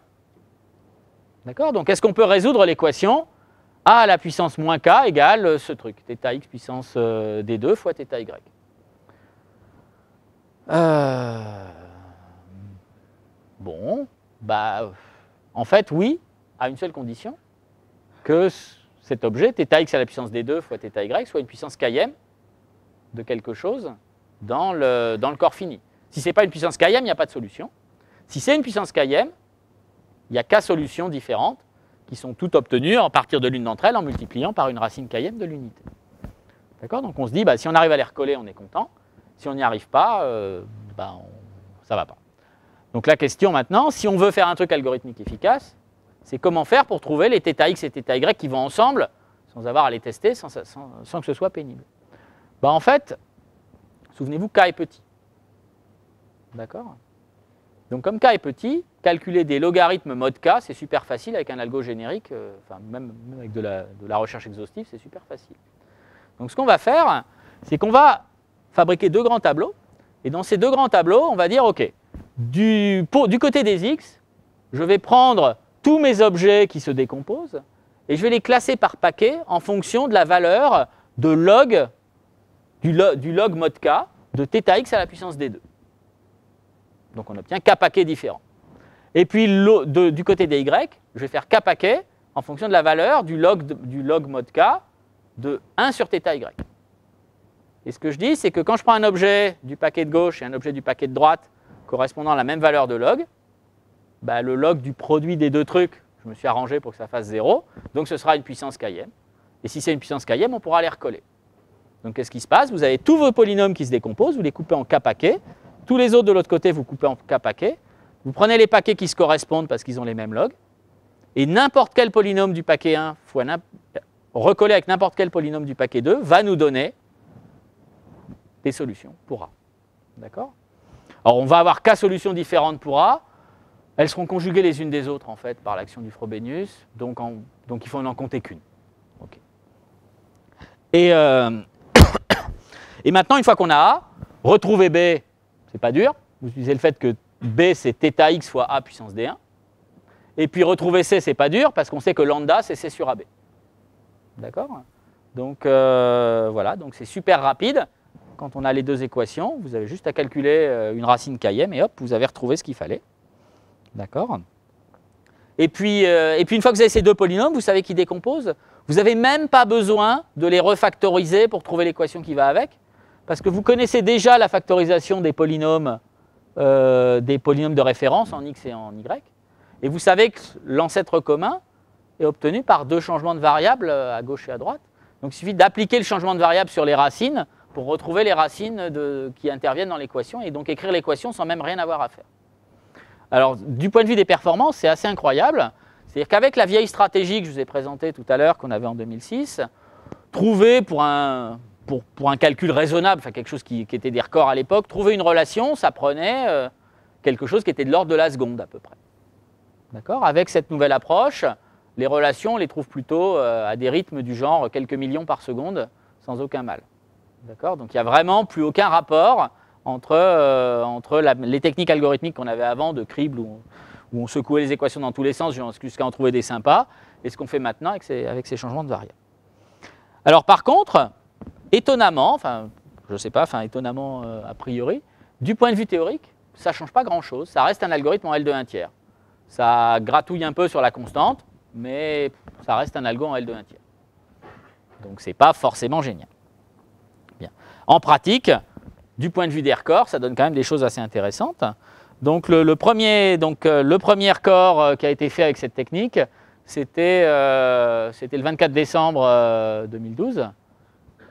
D'accord Donc est-ce qu'on peut résoudre l'équation a à la puissance moins k égale ce truc, θx puissance euh, d2 fois θy euh... Bon, bah, en fait, oui, à une seule condition, que cet objet, θx à la puissance d2 fois θy, soit une puissance km de quelque chose dans le, corps fini. Si ce n'est pas une puissance km, il n'y a pas de solution. Si c'est une puissance km, il n'y a qu'à solutions différentes qui sont toutes obtenues à partir de l'une d'entre elles en multipliant par une racine km de l'unité. D'accord? Donc on se dit, bah, si on arrive à les recoller, on est content. Si on n'y arrive pas, euh, bah, ça ne va pas. Donc la question maintenant, si on veut faire un truc algorithmique efficace, c'est comment faire pour trouver les θx et θy qui vont ensemble sans avoir à les tester, sans que ce soit pénible. Bah, en fait, souvenez-vous, k est petit. D'accord? Donc comme k est petit, calculer des logarithmes mode k, c'est super facile avec un algo générique, euh, même, avec de la, recherche exhaustive, c'est super facile. Donc ce qu'on va faire, c'est qu'on va fabriquer deux grands tableaux, et dans ces deux grands tableaux, on va dire, OK, du, côté des x, je vais prendre tous mes objets qui se décomposent, et je vais les classer par paquet en fonction de la valeur de log du, log mod k de θx à la puissance d2. Donc on obtient k paquets différents. Et puis du côté des y, je vais faire k paquets en fonction de la valeur du log, du log mod k de 1 sur θy. Et ce que je dis, c'est que quand je prends un objet du paquet de gauche et un objet du paquet de droite correspondant à la même valeur de log, bah, le log du produit des deux trucs, je me suis arrangé pour que ça fasse 0, donc ce sera une puissance km. Et si c'est une puissance km, on pourra les recoller. Donc qu'est-ce qui se passe? Vous avez tous vos polynômes qui se décomposent, vous les coupez en k paquets. Tous les autres de l'autre côté, vous coupez en k paquets. Vous prenez les paquets qui se correspondent parce qu'ils ont les mêmes logs. Et n'importe quel polynôme du paquet 1 fois recollé avec n'importe quel polynôme du paquet 2 va nous donner des solutions pour A. D'accord? Alors on va avoir k solutions différentes pour A. Elles seront conjuguées les unes des autres en fait par l'action du Frobenius. Donc, il faut en compter qu'une. Et, euh, <coughs> et maintenant, une fois qu'on a A, retrouver B, c'est pas dur. Vous utilisez le fait que B, c'est θx fois A puissance D1. Et puis retrouver C, c'est pas dur, parce qu'on sait que lambda, c'est C sur AB. D'accord? Donc euh, voilà, donc c'est super rapide. Quand on a les deux équations, vous avez juste à calculer euh, une racine km et hop, vous avez retrouvé ce qu'il fallait. D'accord? Et puis, euh, et puis une fois que vous avez ces deux polynômes, vous savez qu'ils décomposent. Vous n'avez même pas besoin de les refactoriser pour trouver l'équation qui va avec parce que vous connaissez déjà la factorisation des polynômes, euh, des polynômes de référence en x et en y, et vous savez que l'ancêtre commun est obtenu par deux changements de variables à gauche et à droite. Donc il suffit d'appliquer le changement de variable sur les racines pour retrouver les racines qui interviennent dans l'équation et donc écrire l'équation sans même rien avoir à faire. Alors du point de vue des performances, c'est assez incroyable. C'est-à-dire qu'avec la vieille stratégie que je vous ai présentée tout à l'heure, qu'on avait en 2006, trouver pour un, pour, pour, un calcul raisonnable, enfin quelque chose qui, était des records à l'époque, trouver une relation, ça prenait euh, quelque chose qui était de l'ordre de la seconde à peu près. D'accord? Avec cette nouvelle approche, les relations, on les trouve plutôt euh, à des rythmes du genre quelques millions par seconde, sans aucun mal. D'accord Donc il n'y a vraiment plus aucun rapport entre, euh, entre les techniques algorithmiques qu'on avait avant de crible où, on secouait les équations dans tous les sens jusqu'à en trouver des sympas, et ce qu'on fait maintenant avec ces, changements de variables. Alors par contre, étonnamment, enfin je ne sais pas, enfin étonnamment euh, a priori, du point de vue théorique, ça ne change pas grand-chose, ça reste un algorithme en L de 1 tiers. Ça gratouille un peu sur la constante, mais ça reste un algo en L de 1 tiers. Donc ce n'est pas forcément génial. En pratique, du point de vue des records, ça donne quand même des choses assez intéressantes. Donc le, premier, donc, euh, le premier record euh, qui a été fait avec cette technique, c'était euh, le 24 décembre euh, 2012.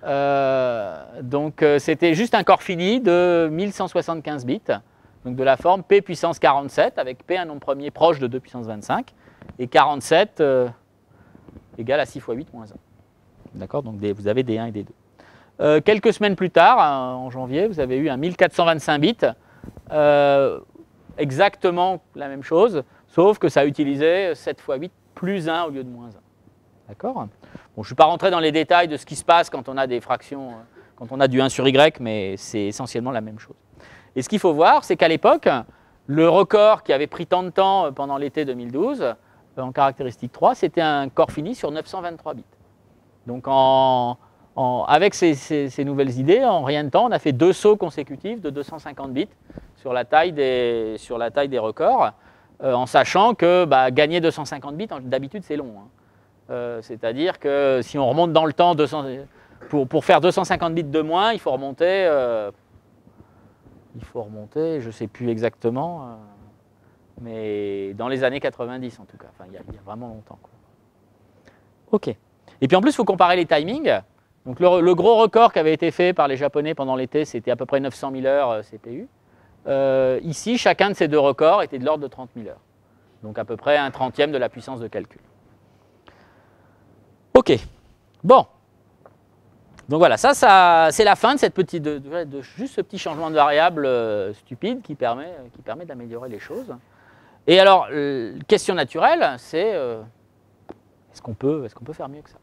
Euh, donc c'était juste un corps fini de 1175 bits, donc de la forme P puissance 47, avec P un nombre premier proche de 2 puissance 25, et 47 égale à 6 fois 8 moins 1. D'accord? Donc vous avez des 1 et des 2. Euh, quelques semaines plus tard, en janvier, vous avez eu un 1425 bits, euh, exactement la même chose, sauf que ça a utilisé 7 fois 8 plus 1 au lieu de moins 1. D'accord? Bon, Je ne suis pas rentré dans les détails de ce qui se passe quand on a des fractions, euh, quand on a du 1 sur y, mais c'est essentiellement la même chose. Et ce qu'il faut voir, c'est qu'à l'époque, le record qui avait pris tant de temps pendant l'été 2012, en caractéristique 3, c'était un corps fini sur 923 bits. Donc en, avec ces, nouvelles idées, en rien de temps, on a fait deux sauts consécutifs de 250 bits sur la taille des, sur la taille des records, euh, en sachant que bah, gagner 250 bits, d'habitude, c'est long. Hein. Euh, C'est-à-dire que si on remonte dans le temps, 200, pour, pour, faire 250 bits de moins, il faut remonter, euh, il faut remonter, je ne sais plus exactement, mais dans les années 90 en tout cas, enfin, il, y a, vraiment longtemps. OK. Et puis en plus, il faut comparer les timings. Donc le, gros record qui avait été fait par les Japonais pendant l'été, c'était à peu près 900 000 heures euh, CPU. Euh, ici, chacun de ces deux records était de l'ordre de 30 000 heures. Donc à peu près un trentième de la puissance de calcul. OK. Bon. Donc voilà, ça, ça c'est la fin de, cette petite, de, juste ce petit changement de variable euh, stupide qui permet, d'améliorer les choses. Et alors, question naturelle, c'est est-ce qu'on peut faire mieux que ça?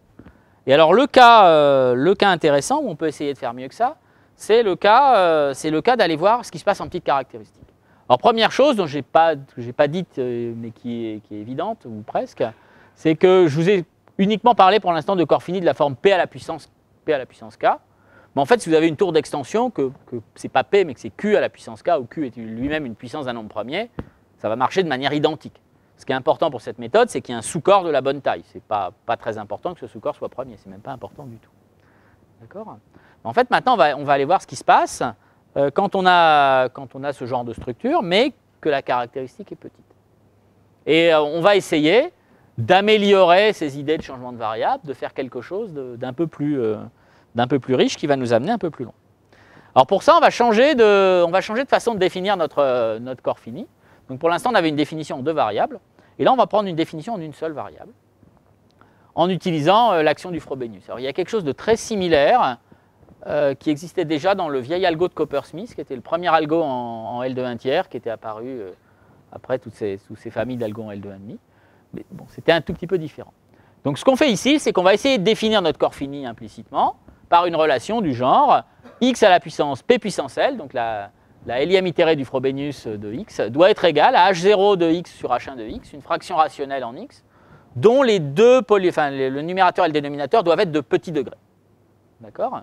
Et alors le cas, euh, le cas intéressant où on peut essayer de faire mieux que ça, c'est le cas, euh, d'aller voir ce qui se passe en petites caractéristiques. Alors première chose dont je n'ai pas, dite euh, mais qui est, évidente ou presque, c'est que je vous ai uniquement parlé pour l'instant de corps fini de la forme P à la puissance P à la puissance K. Mais en fait, si vous avez une tour d'extension, que, que ce n'est pas P mais que c'est Q à la puissance K, où Q est lui-même une puissance d'un nombre premier, ça va marcher de manière identique. Ce qui est important pour cette méthode, c'est qu'il y a un sous-corps de la bonne taille. Ce n'est pas, pas très important que ce sous-corps soit premier, c'est même pas important du tout. D'accord? En fait, maintenant, on va, aller voir ce qui se passe euh, quand, on a, quand on a ce genre de structure, mais que la caractéristique est petite. Et euh, on va essayer d'améliorer ces idées de changement de variable, de faire quelque chose d'un peu, plus, euh, peu plus riche qui va nous amener un peu plus loin. Alors pour ça, on va changer de, on va changer de façon de définir notre, notre corps fini. Donc pour l'instant, on avait une définition en deux variables. Et là, on va prendre une définition en une seule variable, en utilisant euh, l'action du Frobenius. Alors il y a quelque chose de très similaire euh, qui existait déjà dans le vieil algo de Coppersmith, qui était le premier algo en, en L de 1 tiers, qui était apparu euh, après toutes ces, toutes ces familles d'algos en L de 1,5. Mais bon, c'était un tout petit peu différent. Donc ce qu'on fait ici, c'est qu'on va essayer de définir notre corps fini implicitement par une relation du genre x à la puissance p puissance L, donc la, la L itérée du Frobenius de x doit être égale à h0 de x sur h1 de x, une fraction rationnelle en x, dont les deux poly, le numérateur et le dénominateur doivent être de petits degrés. D'accord?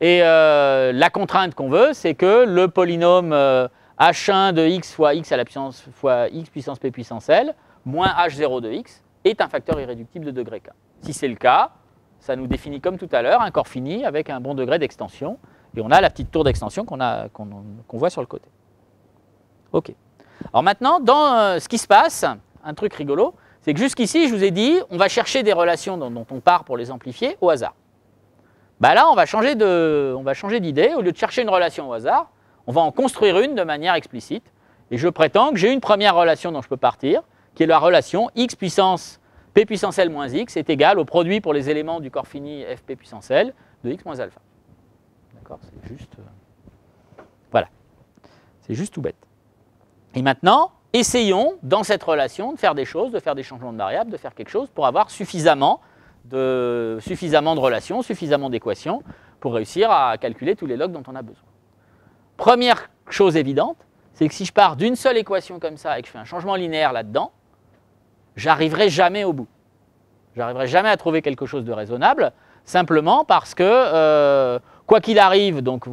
Et euh, la contrainte qu'on veut, c'est que le polynôme euh, h1 de x fois x à la puissance fois x puissance p puissance L moins h0 de x est un facteur irréductible de degré k. Si c'est le cas, ça nous définit comme tout à l'heure un corps fini avec un bon degré d'extension et on a la petite tour d'extension qu'on qu qu voit sur le côté. OK. Alors maintenant, dans euh, ce qui se passe, un truc rigolo, c'est que jusqu'ici, je vous ai dit, on va chercher des relations dont, on part pour les amplifier au hasard. Bah là, on va changer d'idée. Au lieu de chercher une relation au hasard, on va en construire une de manière explicite. Et je prétends que j'ai une première relation dont je peux partir, qui est la relation x puissance p puissance l moins x est égale au produit pour les éléments du corps fini fp puissance l de x moins alpha. C'est juste. euh, Voilà. C'est juste tout bête. Et maintenant, essayons, dans cette relation, de faire des choses, de faire des changements de variables, de faire quelque chose pour avoir suffisamment de, suffisamment de relations, suffisamment d'équations pour réussir à calculer tous les logs dont on a besoin. Première chose évidente, c'est que si je pars d'une seule équation comme ça et que je fais un changement linéaire là-dedans, j'arriverai jamais au bout. J'arriverai jamais à trouver quelque chose de raisonnable, simplement parce que, euh, quoi qu'il arrive, donc,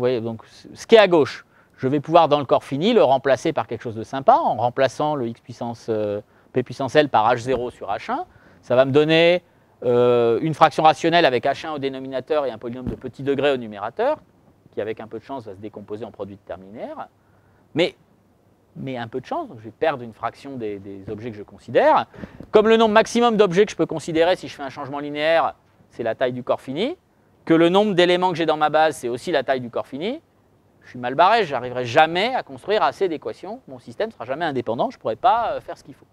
ce qui est à gauche, je vais pouvoir dans le corps fini le remplacer par quelque chose de sympa, en remplaçant le x puissance euh, p puissance l par h0 sur h1. Ça va me donner euh, une fraction rationnelle avec h1 au dénominateur et un polynôme de petit degré au numérateur, qui avec un peu de chance va se décomposer en produit linéaires. Mais, mais un peu de chance, je vais perdre une fraction des objets que je considère. Comme le nombre maximum d'objets que je peux considérer si je fais un changement linéaire, c'est la taille du corps fini, que le nombre d'éléments que j'ai dans ma base, c'est aussi la taille du corps fini, je suis mal barré, je n'arriverai jamais à construire assez d'équations, mon système ne sera jamais indépendant, je ne pourrai pas euh, faire ce qu'il faut.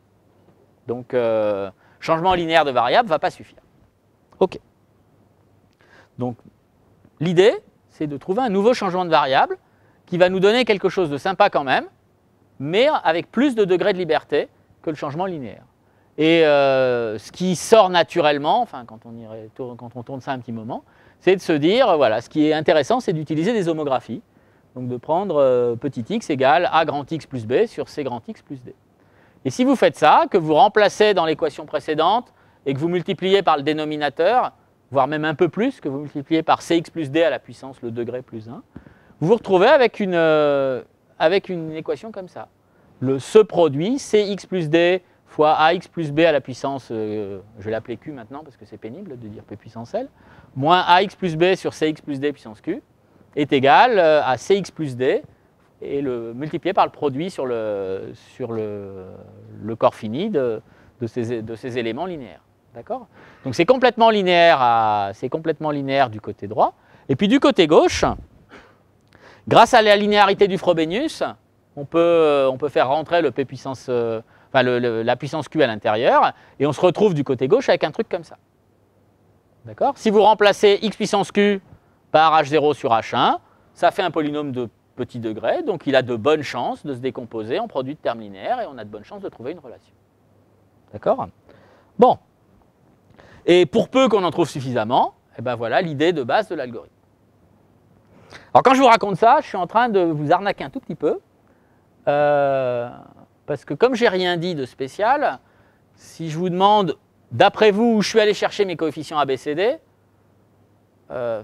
Donc, euh, changement linéaire de variable ne va pas suffire. OK. Donc, l'idée, c'est de trouver un nouveau changement de variable qui va nous donner quelque chose de sympa quand même, mais avec plus de degrés de liberté que le changement linéaire. Et euh, ce qui sort naturellement, enfin quand on, irait, quand on tourne ça un petit moment, c'est de se dire, euh, voilà, ce qui est intéressant, c'est d'utiliser des homographies. Donc de prendre euh, petit x égale a grand x plus b sur c grand x plus d. Et si vous faites ça, que vous remplacez dans l'équation précédente et que vous multipliez par le dénominateur, voire même un peu plus, que vous multipliez par cx plus d à la puissance le degré plus 1, vous vous retrouvez avec une, euh, avec une équation comme ça. Le, ce produit, cx plus d fois ax plus b à la puissance, euh, je l'appeler q maintenant parce que c'est pénible de dire p puissance l, moins ax plus b sur cx plus d puissance q, est égal euh, à cx plus d et le, multiplié par le produit sur le, corps fini de, ces, éléments linéaires. D'accord? Donc c'est complètement linéaire, complètement linéaire du côté droit. Et puis du côté gauche, grâce à la linéarité du Frobenius, on peut, on peut faire rentrer le P puissance, euh, la puissance Q à l'intérieur, et on se retrouve du côté gauche avec un truc comme ça. D'accord? Si vous remplacez x puissance Q par h0 sur h1, ça fait un polynôme de petit degré, donc il a de bonnes chances de se décomposer en produit de termes linéaires et on a de bonnes chances de trouver une relation. D'accord? Bon. Et pour peu qu'on en trouve suffisamment, eh ben voilà l'idée de base de l'algorithme. Alors quand je vous raconte ça, je suis en train de vous arnaquer un tout petit peu, euh, parce que comme j'ai rien dit de spécial, si je vous demande, d'après vous, où je suis allé chercher mes coefficients ABCD, euh,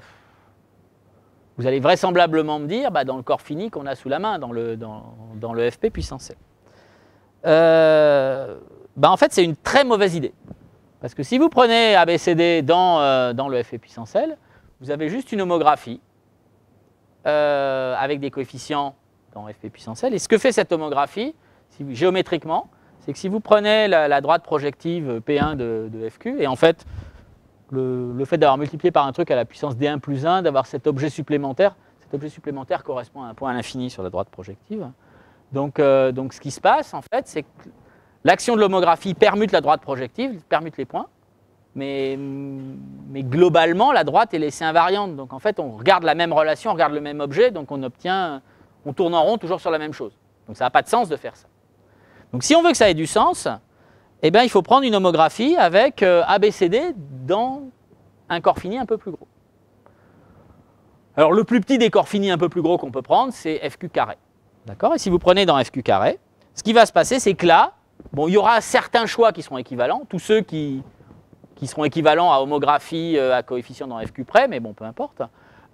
vous allez vraisemblablement me dire bah, dans le corps fini qu'on a sous la main, dans le, dans, dans le FP puissance L. Euh, bah, en fait, c'est une très mauvaise idée. Parce que si vous prenez ABCD dans, euh, dans le FP puissance L, vous avez juste une homographie avec des coefficients dans FP puissance L. Et ce que fait cette homographie, géométriquement, c'est que si vous prenez la, droite projective P1 de, FQ, et en fait, le, le fait d'avoir multiplié par un truc à la puissance D1 plus 1, d'avoir cet objet supplémentaire, cet objet supplémentaire correspond à un point à l'infini sur la droite projective. Donc, euh, donc ce qui se passe, en fait, c'est que l'action de l'homographie permute la droite projective, permute les points, mais, mais, globalement, la droite est laissée invariante. Donc en fait, on regarde la même relation, on regarde le même objet, donc on obtient, on tourne en rond toujours sur la même chose. Donc ça n'a pas de sens de faire ça. Donc si on veut que ça ait du sens, eh bien, il faut prendre une homographie avec euh, ABCD dans un corps fini un peu plus gros. Alors le plus petit des corps finis un peu plus gros qu'on peut prendre, c'est FQ carré. D'accord? Et si vous prenez dans FQ carré, ce qui va se passer, c'est que là, bon, il y aura certains choix qui seront équivalents, tous ceux qui, seront équivalents à homographie euh, à coefficient dans FQ près, mais bon, peu importe.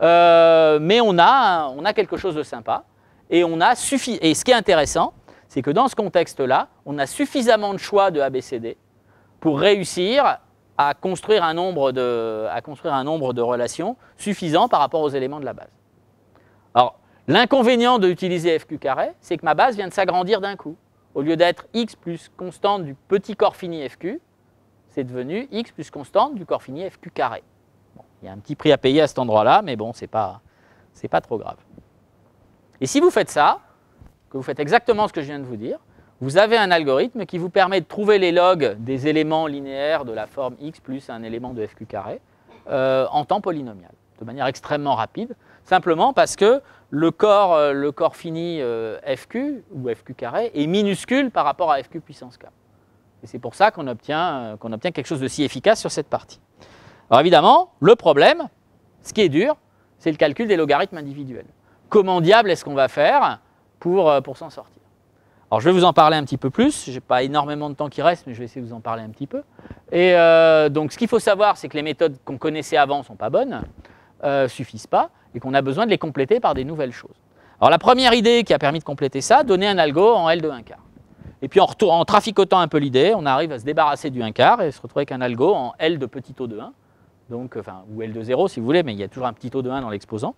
Euh, mais on a, on a quelque chose de sympa. Et, on a suffi et ce qui est intéressant, c'est que dans ce contexte-là, on a suffisamment de choix de ABCD pour réussir à construire un nombre de, relations suffisant par rapport aux éléments de la base. Alors, l'inconvénient d'utiliser FQ carré, c'est que ma base vient de s'agrandir d'un coup. Au lieu d'être x plus constante du petit corps fini FQ, c'est devenu x plus constante du corps fini FQ carré. Il y a un petit prix à payer à cet endroit-là, mais bon, ce n'est pas, pas trop grave. Et si vous faites ça, que vous faites exactement ce que je viens de vous dire, vous avez un algorithme qui vous permet de trouver les logs des éléments linéaires de la forme x plus un élément de FQ carré euh, en temps polynomial, de manière extrêmement rapide. simplement parce que le corps, euh, fini euh, FQ ou FQ carré est minuscule par rapport à FQ puissance K. Et c'est pour ça qu'on obtient, obtient quelque chose de si efficace sur cette partie. Alors évidemment, le problème, ce qui est dur, c'est le calcul des logarithmes individuels. Comment diable est-ce qu'on va faire pour, pour s'en sortir Alors je vais vous en parler un petit peu plus, je n'ai pas énormément de temps qui reste, mais je vais essayer de vous en parler un petit peu. Et donc ce qu'il faut savoir, c'est que les méthodes qu'on connaissait avant ne sont pas bonnes, ne suffisent pas, et qu'on a besoin de les compléter par des nouvelles choses. Alors la première idée qui a permis de compléter ça, donner un algo en L de 1 quart. Et puis en, en traficotant un peu l'idée, on arrive à se débarrasser du 1 quart et se retrouver avec un algo en L de petit O de 1, donc, enfin, ou L de 0 si vous voulez, mais il y a toujours un petit O de 1 dans l'exposant.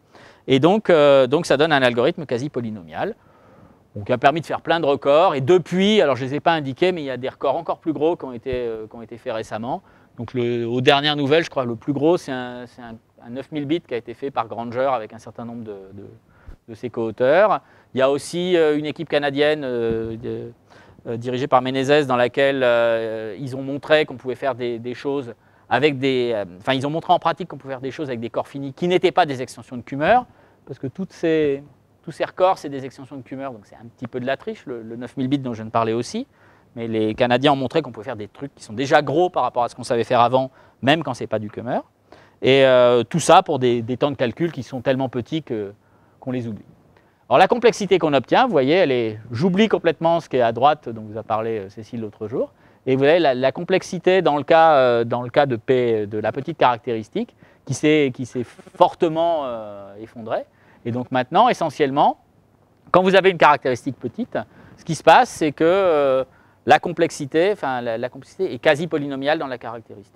Et donc, euh, donc ça donne un algorithme quasi polynomial, donc, qui a permis de faire plein de records. Et depuis, alors je ne les ai pas indiqués, mais il y a des records encore plus gros qui ont été, euh, qui ont été faits récemment. Donc aux dernières nouvelles, je crois le plus gros, c'est un, un 9000 bits qui a été fait par Granger avec un certain nombre de, ses co-auteurs. Il y a aussi euh, une équipe canadienne euh, dirigée par Menezes dans laquelle ils ont montré qu'on pouvait faire des, choses avec des... Enfin, ils ont montré en pratique qu'on pouvait faire des choses avec des corps finis qui n'étaient pas des extensions de Kummer, parce que toutes ces, tous ces records, c'est des extensions de Kummer, donc c'est un petit peu de la triche, le, le 9000 bits dont je viens de parler aussi. Mais les Canadiens ont montré qu'on pouvait faire des trucs qui sont déjà gros par rapport à ce qu'on savait faire avant, même quand ce n'est pas du Kummer. Et euh, tout ça pour des, temps de calcul qui sont tellement petits qu'on les oublie. Alors la complexité qu'on obtient, vous voyez, elle est, j'oublie complètement ce qui est à droite, dont vous a parlé euh, Cécile l'autre jour. Et vous voyez la, complexité dans le cas, euh, dans le cas de, P, de la petite caractéristique qui s'est fortement effondrée. Et donc maintenant, essentiellement, quand vous avez une caractéristique petite, ce qui se passe, c'est que la complexité, enfin, la, complexité est quasi polynomiale dans la caractéristique.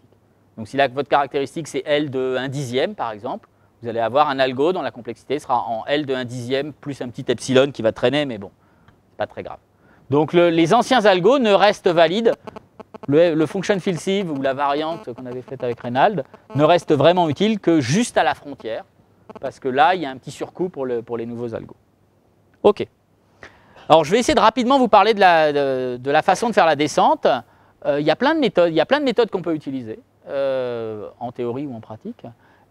Donc si votre caractéristique c'est L de 1 dixième par exemple, vous allez avoir un algo dont la complexité sera en L de 1 dixième plus un petit epsilon qui va traîner, mais bon, c'est pas très grave. Donc les anciens algos ne restent valides. Le, function field sieve ou la variante qu'on avait faite avec Reynald ne reste vraiment utile que juste à la frontière, parce que là, il y a un petit surcoût pour, les nouveaux algos. OK. Alors je vais essayer de rapidement vous parler de la, façon de faire la descente. Euh, il y a plein de méthodes, qu'on peut utiliser. Euh, en théorie ou en pratique.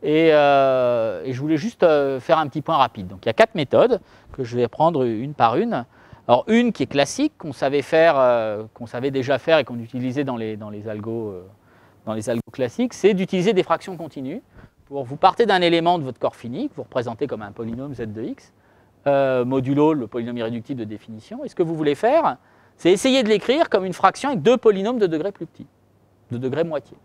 Euh, et, je voulais juste euh, faire un petit point rapide. Donc il y a quatre méthodes que je vais prendre une par une. Alors une qui est classique, qu'on savait faire, qu'on savait déjà faire et qu'on utilisait dans les, dans les algos classiques, c'est d'utiliser des fractions continues. Vous partez d'un élément de votre corps fini, que vous représentez comme un polynôme z de x, modulo le polynôme irréductible de définition. Et ce que vous voulez faire, c'est essayer de l'écrire comme une fraction avec deux polynômes de degré plus petit, de degré moitié.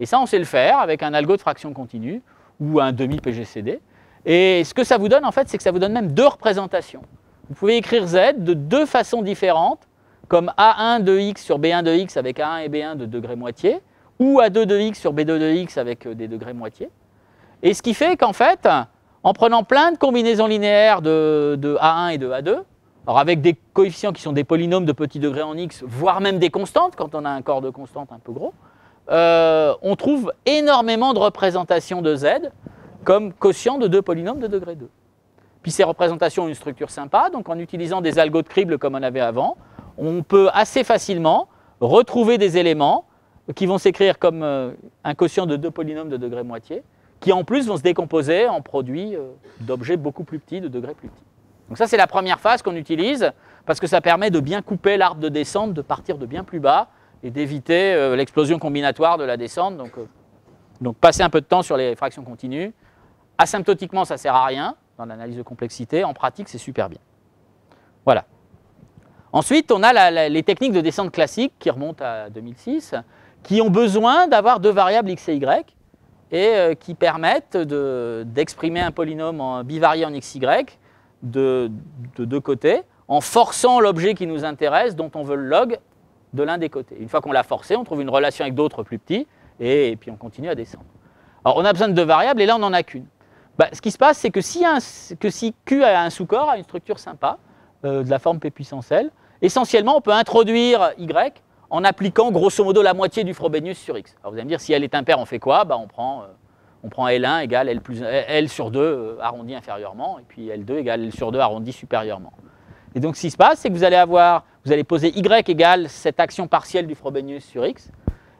Et ça, on sait le faire avec un algo de fraction continue ou un demi-PGCD. Et ce que ça vous donne, en fait, c'est que ça vous donne même deux représentations. Vous pouvez écrire Z de deux façons différentes, comme A1 de x sur B1 de x avec A1 et B1 de degré moitié, ou A2 de x sur B2 de x avec euh, des degrés moitié. Et ce qui fait qu'en fait, en prenant plein de combinaisons linéaires de, de, A1 et de A2, alors avec des coefficients qui sont des polynômes de petit degré en x, voire même des constantes, quand on a un corps de constante un peu gros, euh, on trouve énormément de représentations de z comme quotient de deux polynômes de degré 2. Puis ces représentations ont une structure sympa, donc en utilisant des algos de crible comme on avait avant, on peut assez facilement retrouver des éléments qui vont s'écrire comme euh, un quotient de deux polynômes de degré moitié, qui en plus vont se décomposer en produits euh, d'objets beaucoup plus petits, de degrés plus petits. Donc ça c'est la première phase qu'on utilise, parce que ça permet de bien couper l'arbre de descente, de partir de bien plus bas, et d'éviter euh, l'explosion combinatoire de la descente. Donc, euh, donc passer un peu de temps sur les fractions continues. Asymptotiquement, ça ne sert à rien dans l'analyse de complexité. En pratique, c'est super bien. Voilà. Ensuite, on a les techniques de descente classiques qui remontent à 2006, qui ont besoin d'avoir deux variables x et y et euh, qui permettent d'exprimer un polynôme en bivarié en xy de, de deux côtés en forçant l'objet qui nous intéresse, dont on veut le log, de l'un des côtés. Une fois qu'on l'a forcé, on trouve une relation avec d'autres plus petits, et, puis on continue à descendre. Alors on a besoin de deux variables, et là on n'en a qu'une. Bah, ce qui se passe, c'est que, si Q a un sous-corps, a une structure sympa, euh, de la forme P puissance L, essentiellement on peut introduire Y en appliquant grosso modo la moitié du Frobenius sur X. Alors vous allez me dire, si elle est impaire, on fait quoi? Bah, on, prend, euh, on prend L1 égale L, plus, L sur 2 euh, arrondi inférieurement, et puis L2 égale L sur 2 arrondi supérieurement. Et donc ce qui se passe, c'est que vous allez avoir vous allez poser y égale cette action partielle du Frobenius sur x.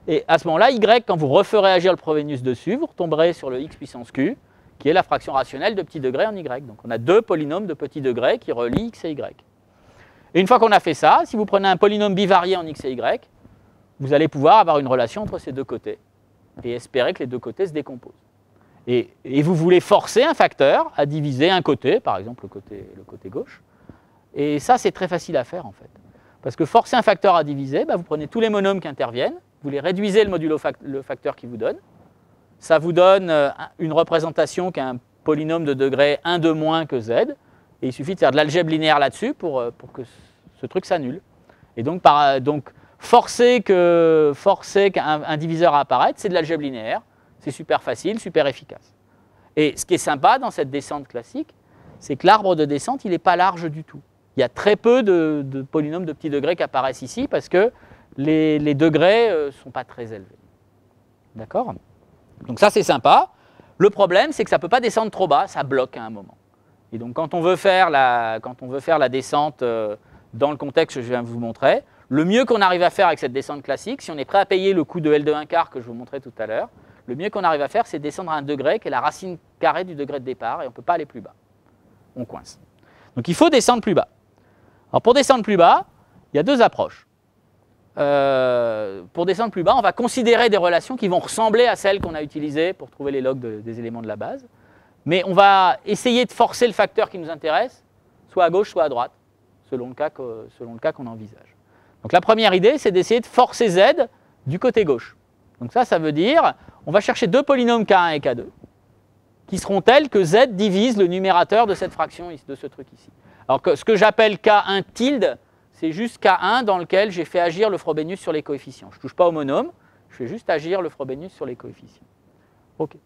Et à ce moment-là, y, quand vous referez agir le Frobenius dessus, vous retomberez sur le x puissance q, qui est la fraction rationnelle de petit degré en y. Donc on a deux polynômes de petit degré qui relient x et y. Et une fois qu'on a fait ça, si vous prenez un polynôme bivarié en x et y, vous allez pouvoir avoir une relation entre ces deux côtés et espérer que les deux côtés se décomposent. Et, vous voulez forcer un facteur à diviser un côté, par exemple le côté, gauche. Et ça, c'est très facile à faire en fait. Parce que forcer un facteur à diviser, bah, vous prenez tous les monômes qui interviennent, vous les réduisez le modulo le facteur qui vous donne. Ça vous donne euh, une représentation qui a un polynôme de degré 1 de moins que z. Et il suffit de faire de l'algèbre linéaire là-dessus pour, euh, que ce truc s'annule. Et donc, euh, donc forcer qu'un diviseur à apparaître, c'est de l'algèbre linéaire. C'est super facile, super efficace. Et ce qui est sympa dans cette descente classique, c'est que l'arbre de descente, il n'est pas large du tout il y a très peu de, polynômes de petits degrés qui apparaissent ici parce que les, degrés ne euh, sont pas très élevés. D'accord? Donc ça, c'est sympa. Le problème, c'est que ça ne peut pas descendre trop bas, ça bloque à un moment. Et donc quand on veut faire la, descente euh, dans le contexte que je viens de vous montrer, le mieux qu'on arrive à faire avec cette descente classique, si on est prêt à payer le coût de L de 1 quart que je vous montrais tout à l'heure, le mieux qu'on arrive à faire, c'est descendre à un degré qui est la racine carrée du degré de départ, et on ne peut pas aller plus bas. On coince. Donc il faut descendre plus bas. Alors pour descendre plus bas, il y a deux approches. Euh, pour descendre plus bas, on va considérer des relations qui vont ressembler à celles qu'on a utilisées pour trouver les logs des éléments de la base. Mais on va essayer de forcer le facteur qui nous intéresse, soit à gauche, soit à droite, selon le cas qu'on envisage. Donc la première idée, c'est d'essayer de forcer z du côté gauche. Donc ça, ça veut dire, on va chercher deux polynômes k1 et k2, qui seront tels que z divise le numérateur de cette fraction, de ce truc ici. Alors ce que j'appelle K1 tilde, c'est juste K1 dans lequel j'ai fait agir le Frobenius sur les coefficients. Je ne touche pas au monôme, je fais juste agir le Frobenius sur les coefficients. OK.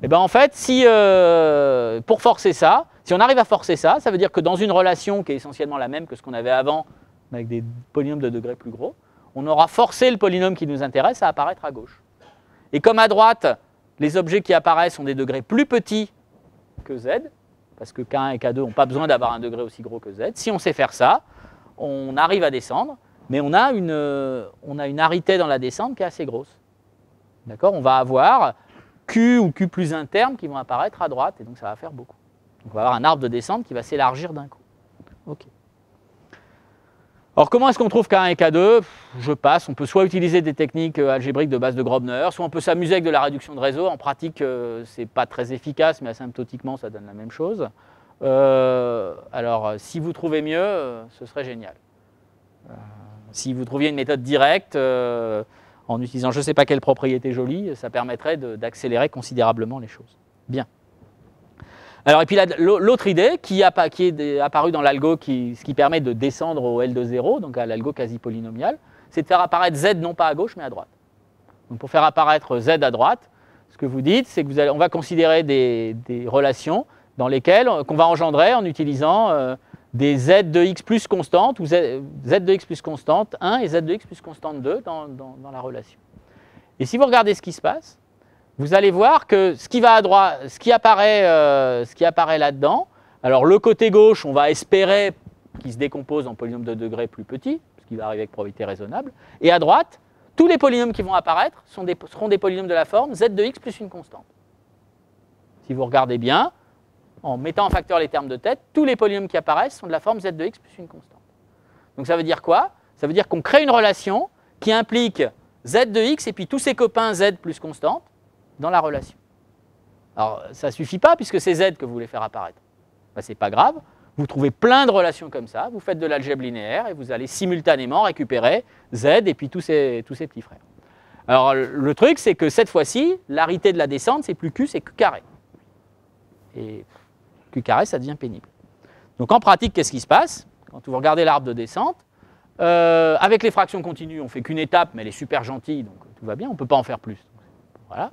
Et eh bien en fait, si, euh, pour forcer ça, si on arrive à forcer ça, ça veut dire que dans une relation qui est essentiellement la même que ce qu'on avait avant, avec des polynômes de degrés plus gros, on aura forcé le polynôme qui nous intéresse à apparaître à gauche. Et comme à droite, les objets qui apparaissent ont des degrés plus petits que z, parce que K1 et K2 n'ont pas besoin d'avoir un degré aussi gros que Z. Si on sait faire ça, on arrive à descendre, mais on a une, on a une arité dans la descente qui est assez grosse. D'accord? On va avoir Q ou Q plus un terme qui vont apparaître à droite, et donc ça va faire beaucoup. Donc on va avoir un arbre de descente qui va s'élargir d'un coup. OK. Alors comment est-ce qu'on trouve K1 et K2 Je passe, on peut soit utiliser des techniques euh, algébriques de base de Grobner, soit on peut s'amuser avec de la réduction de réseau. En pratique, euh, ce n'est pas très efficace, mais asymptotiquement, ça donne la même chose. Euh, alors, si vous trouvez mieux, ce serait génial. si vous trouviez une méthode directe, en utilisant je ne sais pas quelle propriété jolie, ça permettrait d'accélérer considérablement les choses. Bien. Alors, et puis l'autre idée qui, est apparue dans l'algo, ce qui permet de descendre au L de 0, donc à l'algo quasi polynomial, c'est de faire apparaître Z non pas à gauche mais à droite. Donc pour faire apparaître Z à droite, ce que vous dites, c'est qu'on va considérer des, relations dans lesquelles qu'on va engendrer en utilisant euh, des Z de x plus constantes, ou Z, de x plus constante 1 et Z de x plus constante 2 dans la relation. Et si vous regardez ce qui se passe, vous allez voir que droite, ce qui apparaît, euh, apparaît là-dedans, alors le côté gauche, on va espérer qu'il se décompose en polynômes de degrés plus petits, ce qui va arriver avec probabilité raisonnable, et à droite, tous les polynômes qui vont apparaître seront des polynômes de la forme z de x plus une constante. Si vous regardez bien, en mettant en facteur les termes de tête, tous les polynômes qui apparaissent sont de la forme z de x plus une constante. Donc ça veut dire quoi? Ça veut dire qu'on crée une relation qui implique z de x et puis tous ses copains z plus constante, dans la relation. Alors, ça ne suffit pas puisque c'est Z que vous voulez faire apparaître. Ben, Ce n'est pas grave. Vous trouvez plein de relations comme ça, vous faites de l'algèbre linéaire et vous allez simultanément récupérer Z et puis tous ses, petits frères. Alors, le truc, c'est que cette fois-ci, l'arité de la descente, c'est plus Q, c'est Q carré. Q carré, ça devient pénible. Donc, en pratique, qu'est-ce qui se passe Quand vous regardez l'arbre de descente, euh, avec les fractions continues, on fait qu'une étape, mais elle est super gentille, donc tout va bien, on ne peut pas en faire plus. Voilà.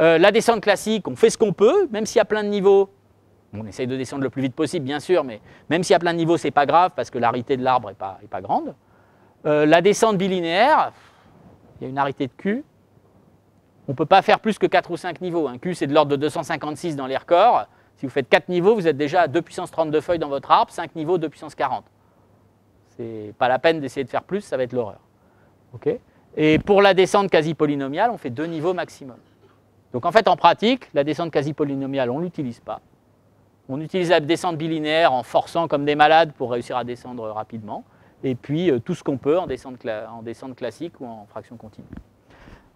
Euh, la descente classique, on fait ce qu'on peut, même s'il y a plein de niveaux. On essaye de descendre le plus vite possible, bien sûr, mais même s'il y a plein de niveaux, ce n'est pas grave parce que l'arité de l'arbre n'est pas, pas, grande. Euh, la descente bilinéaire, il y a une arité de Q. On ne peut pas faire plus que 4 ou 5 niveaux. Un Q, c'est de l'ordre de 256 dans les records. Si vous faites 4 niveaux, vous êtes déjà à 2 puissance 32 feuilles dans votre arbre, 5 niveaux, 2 puissance 40. C'est pas la peine d'essayer de faire plus, ça va être l'horreur. Et pour la descente quasi polynomiale, on fait deux niveaux maximum. Donc en fait, en pratique, la descente quasi-polynomiale, on ne l'utilise pas. On utilise la descente bilinéaire en forçant comme des malades pour réussir à descendre rapidement. Et puis euh, tout ce qu'on peut en descente, classique ou en fraction continue.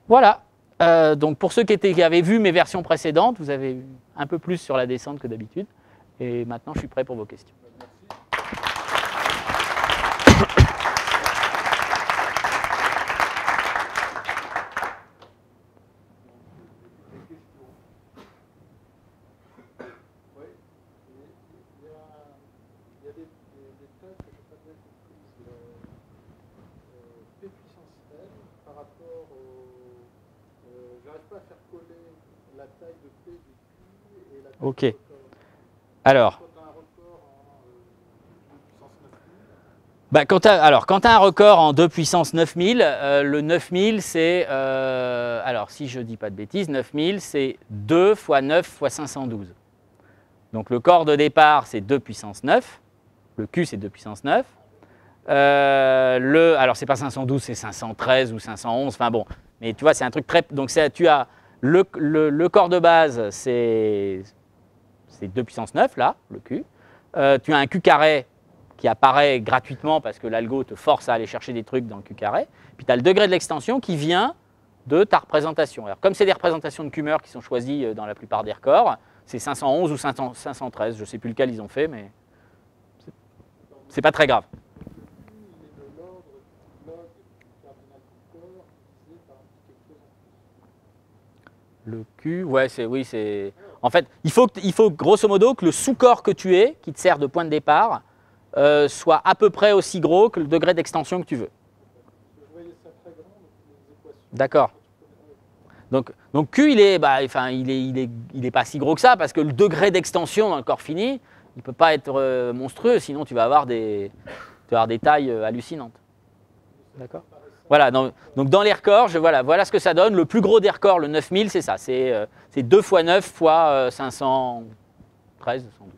Voilà. Euh, donc pour ceux qui, qui avaient vu mes versions précédentes, vous avez un peu plus sur la descente que d'habitude. Et maintenant, je suis prêt pour vos questions. Ok. Alors. Bah, quand alors, quand tu as un record en 2 puissance 9000, euh, le 9000, c'est. Euh, alors, si je ne dis pas de bêtises, 9000, c'est 2 fois 9 fois 512. Donc, le corps de départ, c'est 2 puissance 9. Le Q, c'est 2 puissance 9. Euh, le, alors, c'est pas 512, c'est 513 ou 511. Enfin bon, mais tu vois, c'est un truc très. Donc, tu as le, le corps de base, c'est c'est 2 puissance 9 là, le Q. Euh, tu as un Q carré qui apparaît gratuitement parce que l'algo te force à aller chercher des trucs dans le Q carré. Puis tu as le degré de l'extension qui vient de ta représentation. Alors, comme c'est des représentations de Kummer qui sont choisies euh, dans la plupart des records, c'est 511 ou 513, je ne sais plus lequel ils ont fait, mais c'est pas très grave. Le Q, ouais, c'est oui, c'est en fait, il faut, il faut grosso modo que le sous-corps que tu es, qui te sert de point de départ, euh, soit à peu près aussi gros que le degré d'extension que tu veux. D'accord. Donc, donc Q, il est, bah, enfin, il est, il est, il est pas si gros que ça parce que le degré d'extension dans le corps fini, il ne peut pas être euh, monstrueux, sinon tu vas avoir des, tu vas avoir des tailles euh, hallucinantes. D'accord voilà, donc, dans les records, voilà, voilà ce que ça donne. Le plus gros des records, le 9000, c'est ça. C'est 2 fois 9 fois 513 sans doute.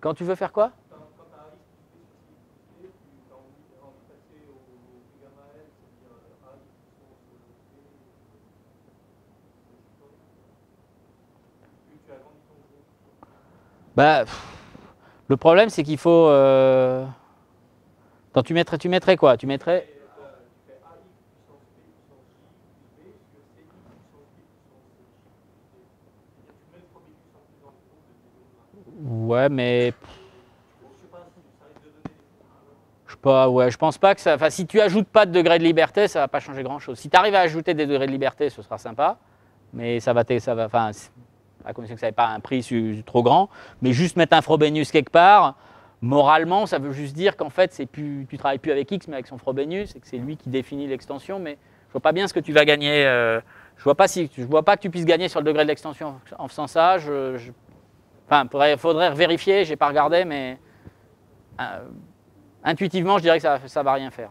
Quand tu veux faire quoi? Bah, le problème, c'est qu'il faut. Euh... tu mettrais, tu mettrais quoi? Tu mettrais. Ouais, mais. Je pas, ouais, je pense pas que ça. Enfin, si tu ajoutes pas de degré de liberté, ça va pas changer grand chose. Si tu arrives à ajouter des degrés de liberté, ce sera sympa, mais ça va, ça va, enfin, à condition que ça n'ait pas un prix trop grand, mais juste mettre un Frobenius quelque part, moralement, ça veut juste dire qu'en fait, c'est plus, tu travailles plus avec X, mais avec son Frobenius, et que c'est lui qui définit l'extension, mais je vois pas bien ce que tu vas gagner. Euh, je vois si, vois pas que tu puisses gagner sur le degré de l'extension en faisant ça. Je, enfin, il faudrait vérifier, j'ai pas regardé, mais euh, intuitivement, je dirais que ça, ça va rien faire.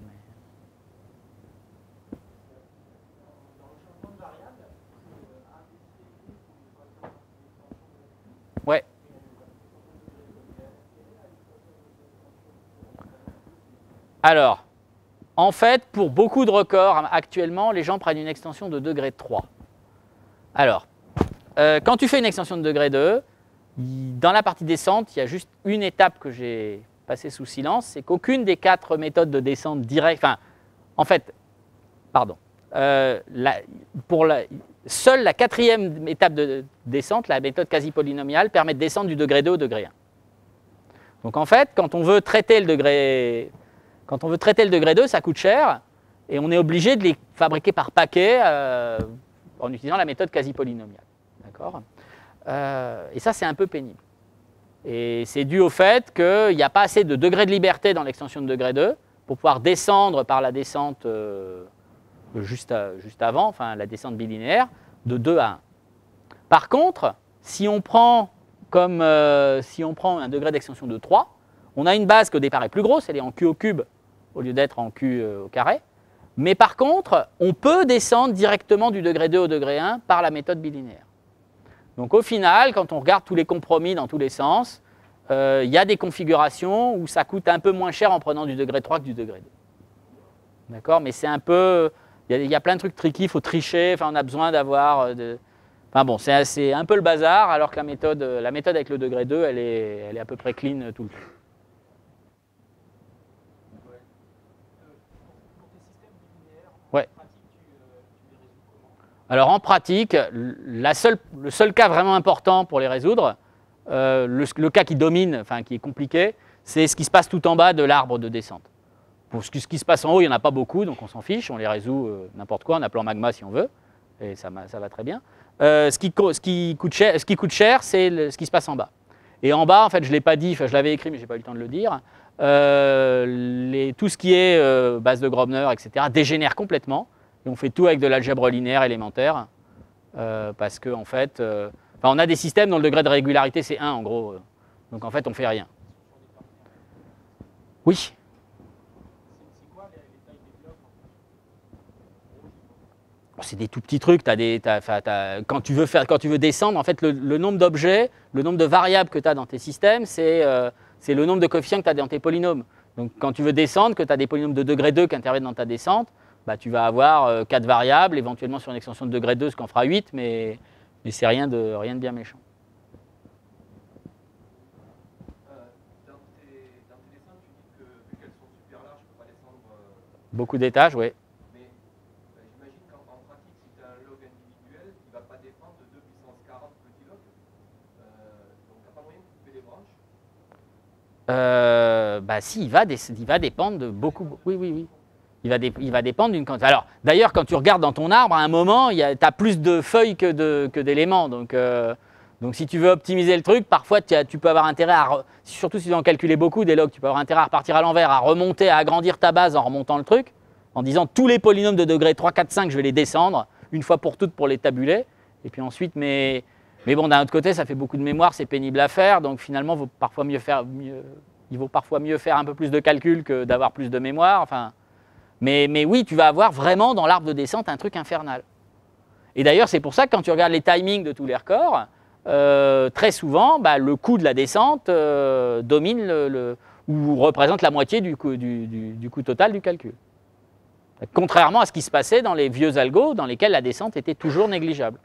Ouais. Alors, en fait, pour beaucoup de records, actuellement, les gens prennent une extension de degré 3. Alors, euh, quand tu fais une extension de degré 2, dans la partie descente, il y a juste une étape que j'ai passée sous silence, c'est qu'aucune des quatre méthodes de descente directe, enfin, en fait, pardon, euh, Seule la quatrième étape de descente, la méthode quasi polynomiale, permet de descendre du degré 2 au degré 1. Donc en fait, quand on veut traiter le degré, quand on veut traiter le degré 2, ça coûte cher, et on est obligé de les fabriquer par paquet euh, en utilisant la méthode quasi polynomiale. Euh, Et ça, c'est un peu pénible. Et c'est dû au fait qu'il n'y a pas assez de degré de liberté dans l'extension de degré 2 pour pouvoir descendre par la descente euh, juste, juste avant, enfin la descente bilinéaire, de 2 à 1. Par contre, si on prend, comme, euh, si on prend un degré d'extension de 3, on a une base qui au départ est plus grosse, elle est en Q au cube au lieu d'être en Q euh, au carré. Mais par contre, on peut descendre directement du degré 2 au degré 1 par la méthode bilinéaire. Donc au final, quand on regarde tous les compromis dans tous les sens, il y a des configurations où ça coûte un peu moins cher en prenant du degré 3 que du degré 2. D'accord? Mais c'est un peu. Il y, a plein de trucs tricky, il faut tricher, on a besoin d'avoir. De... Enfin bon, c'est un peu le bazar, alors que la méthode, la méthode avec le degré 2, elle est, elle est à peu près clean tout le temps. Alors en pratique, le seul cas vraiment important pour les résoudre, euh, le, cas qui domine, enfin qui est compliqué, c'est ce qui se passe tout en bas de l'arbre de descente. Pour ce qui, se passe en haut, il n'y en a pas beaucoup, donc on s'en fiche, on les résout euh, n'importe quoi en appelant magma si on veut, et ça, va très bien. Euh, ce, qui, coûte cher, c'est ce qui se passe en bas. Et en bas, en fait, je ne l'ai pas dit, je l'avais écrit, mais je n'ai pas eu le temps de le dire, tout ce qui est base de Grobner, etc., dégénère complètement, et on fait tout avec de l'algèbre linéaire élémentaire, parce qu'en en fait, on a des systèmes dont le degré de régularité c'est 1 en gros. Donc en fait, on fait rien. Oui. C'est des tout petits trucs. As des, quand, tu veux quand tu veux descendre, en fait, le, nombre d'objets, le nombre de variables que tu as dans tes systèmes, euh, c'est le nombre de coefficients que tu as dans tes polynômes. Donc quand tu veux descendre, que tu as des polynômes de degré 2 qui interviennent dans ta descente, bah, tu vas avoir 4 euh, variables, éventuellement sur une extension de degré 2, ce qu'on fera 8, mais c'est rien de, rien de bien méchant. Beaucoup d'étages, oui. Mais euh, j'imagine qu'en pratique, si tu as un log individuel, il ne va pas dépendre de 2 puissance 40 petits logs. Euh, donc tu n'as pas moyen de couper les branches euh, Bah si, il va dépendre de beaucoup. Oui, oui, oui. Il va, il va dépendre d'une quantité. Alors, d'ailleurs, quand tu regardes dans ton arbre, à un moment, tu as plus de feuilles que d'éléments. donc, euh, donc, si tu veux optimiser le truc, parfois, tu, peux avoir intérêt à, surtout si tu en calculer beaucoup des logs, tu peux avoir intérêt à repartir à l'envers, à remonter, à agrandir ta base en remontant le truc, en disant tous les polynômes de degré 3, 4, 5, je vais les descendre, une fois pour toutes pour les tabuler. Et puis ensuite, mais, mais bon, d'un autre côté, ça fait beaucoup de mémoire, c'est pénible à faire, donc finalement, il vaut parfois mieux faire un peu plus de calcul que d'avoir plus de mémoire. Enfin, mais, oui, tu vas avoir vraiment dans l'arbre de descente un truc infernal. Et d'ailleurs, c'est pour ça que quand tu regardes les timings de tous les records, euh, très souvent, bah, le coût de la descente euh, domine ou représente la moitié du coût, du coût total du calcul. Contrairement à ce qui se passait dans les vieux algos, dans lesquels la descente était toujours négligeable.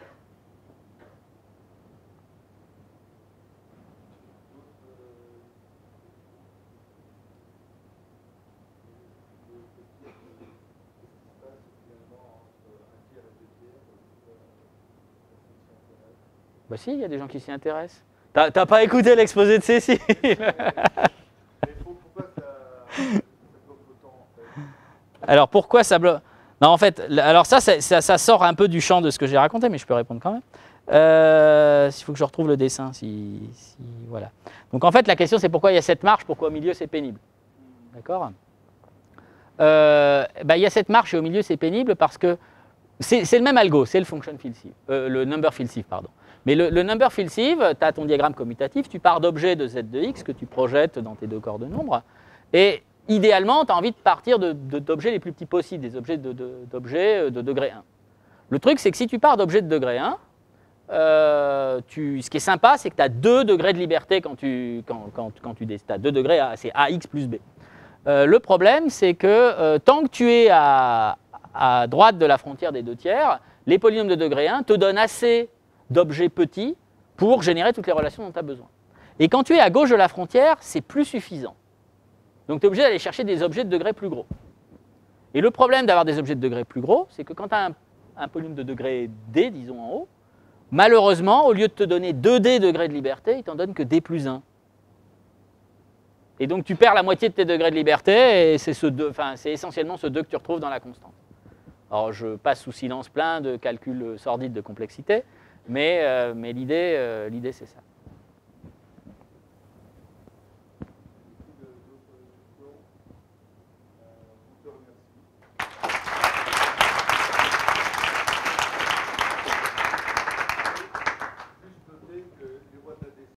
Bah si, il y a des gens qui s'y intéressent. T'as pas écouté l'exposé de Cécile? Alors pourquoi ça bloque Non, en fait, alors ça, ça, sort un peu du champ de ce que j'ai raconté, mais je peux répondre quand même. Euh, il faut que je retrouve le dessin. Si, voilà. Donc en fait, la question c'est pourquoi il y a cette marche, pourquoi au milieu c'est pénible? D'accord? Euh, bah, Il y a cette marche et au milieu c'est pénible parce que c'est le même algo, c'est le function field sieve, euh, le number field sieve, pardon. Mais le, number field sieve, tu as ton diagramme commutatif, tu pars d'objets de z de x que tu projettes dans tes deux corps de nombre. Et idéalement, tu as envie de partir d'objets les plus petits possibles, des objets d'objets de, de, degré 1. Le truc, c'est que si tu pars d'objets de degré 1, euh, ce qui est sympa, c'est que tu as deux degrés de liberté quand tu, quand, quand, quand tu as deux degrés, c'est ax plus b. Euh, le problème, c'est que euh, tant que tu es à, à droite de la frontière des deux tiers, les polynômes de degré 1 te donnent assez d'objets petits pour générer toutes les relations dont tu as besoin. Et quand tu es à gauche de la frontière, c'est plus suffisant. Donc tu es obligé d'aller chercher des objets de degré plus gros. Et le problème d'avoir des objets de degré plus gros, c'est que quand tu as un, polynôme de degré d, disons en haut, malheureusement, au lieu de te donner 2d degrés de liberté, il t'en donne que d plus 1. Et donc tu perds la moitié de tes degrés de liberté, et c'est essentiellement ce 2 que tu retrouves dans la constante. Alors je passe sous silence plein de calculs sordides de complexité, mais, euh, mais l'idée, euh, l'idée c'est ça.